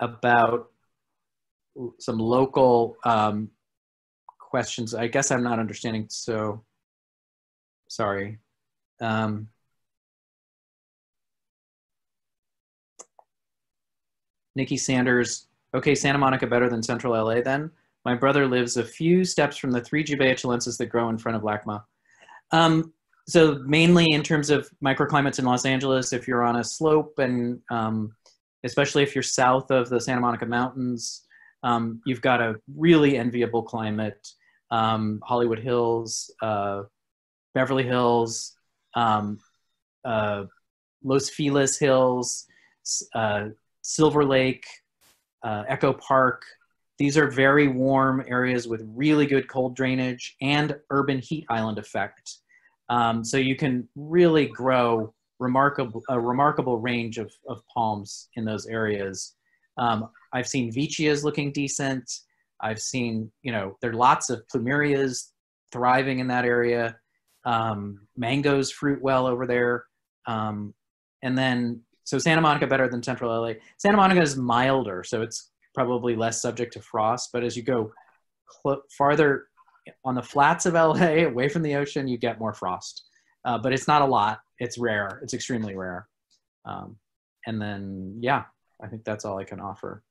about some local um, questions. I guess I'm not understanding, so sorry. Um, Nikki Sanders, okay, Santa Monica better than Central LA then? My brother lives a few steps from the three Jubaea chilensis that grow in front of LACMA. Um, so mainly in terms of microclimates in Los Angeles, if you're on a slope and um, especially if you're south of the Santa Monica Mountains, um, you've got a really enviable climate. Um, Hollywood Hills, uh, Beverly Hills, um, uh, Los Feliz Hills, uh, Silver Lake, uh, Echo Park. These are very warm areas with really good cold drainage and urban heat island effect. Um, so you can really grow remarkable, a remarkable range of, of palms in those areas. Um, I've seen veitchias looking decent. I've seen, you know, there are lots of plumerias thriving in that area. Um, mangoes fruit well over there. Um, and then, so Santa Monica better than Central LA. Santa Monica is milder, so it's probably less subject to frost. But as you go farther on the flats of LA, away from the ocean, you get more frost. Uh, but it's not a lot. It's rare. It's extremely rare. Um, and then, yeah, I think that's all I can offer.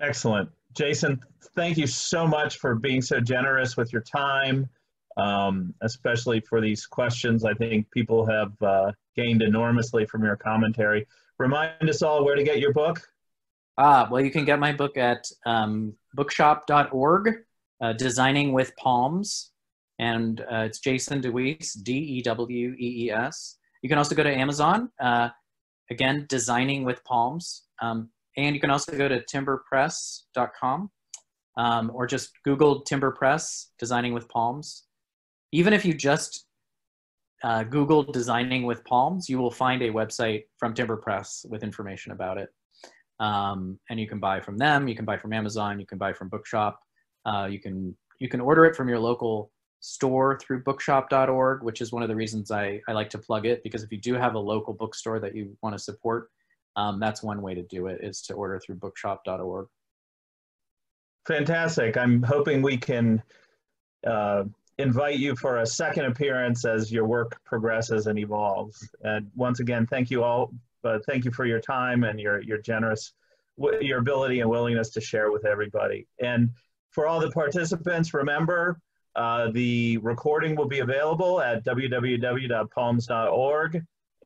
Excellent. Jason, thank you so much for being so generous with your time, um, especially for these questions. I think people have uh, gained enormously from your commentary. Remind us all where to get your book. Ah, well, you can get my book at um, bookshop.org, uh, Designing with Palms. And uh, it's Jason Dewees, D E W E E S. You can also go to Amazon, uh, again, Designing with Palms. Um, and you can also go to timberpress.com um, or just Google Timber Press, Designing with Palms. Even if you just uh, Google Designing with Palms, you will find a website from Timber Press with information about it. Um, and you can buy from them. You can buy from Amazon. You can buy from Bookshop. Uh, you can you can order it from your local store through bookshop.org, which is one of the reasons I, I like to plug it because if you do have a local bookstore that you want to support, um, that's one way to do it is to order through bookshop.org. Fantastic. I'm hoping we can uh, invite you for a second appearance as your work progresses and evolves. And once again, thank you all but thank you for your time and your, your generous, your ability and willingness to share with everybody. And for all the participants, remember uh, the recording will be available at www.palms.org.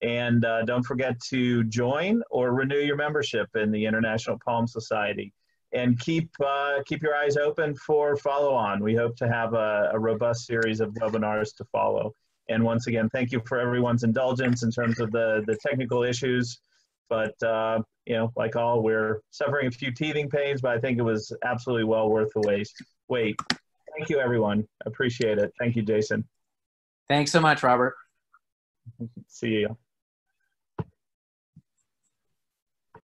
And uh, don't forget to join or renew your membership in the International Palm Society. And keep, uh, keep your eyes open for follow on. We hope to have a, a robust series of webinars to follow. And once again, thank you for everyone's indulgence in terms of the, the technical issues. But, uh, you know, like all, we're suffering a few teething pains, but I think it was absolutely well worth the wait. Wait. Thank you, everyone. Appreciate it. Thank you, Jason. Thanks so much, Robert. See you.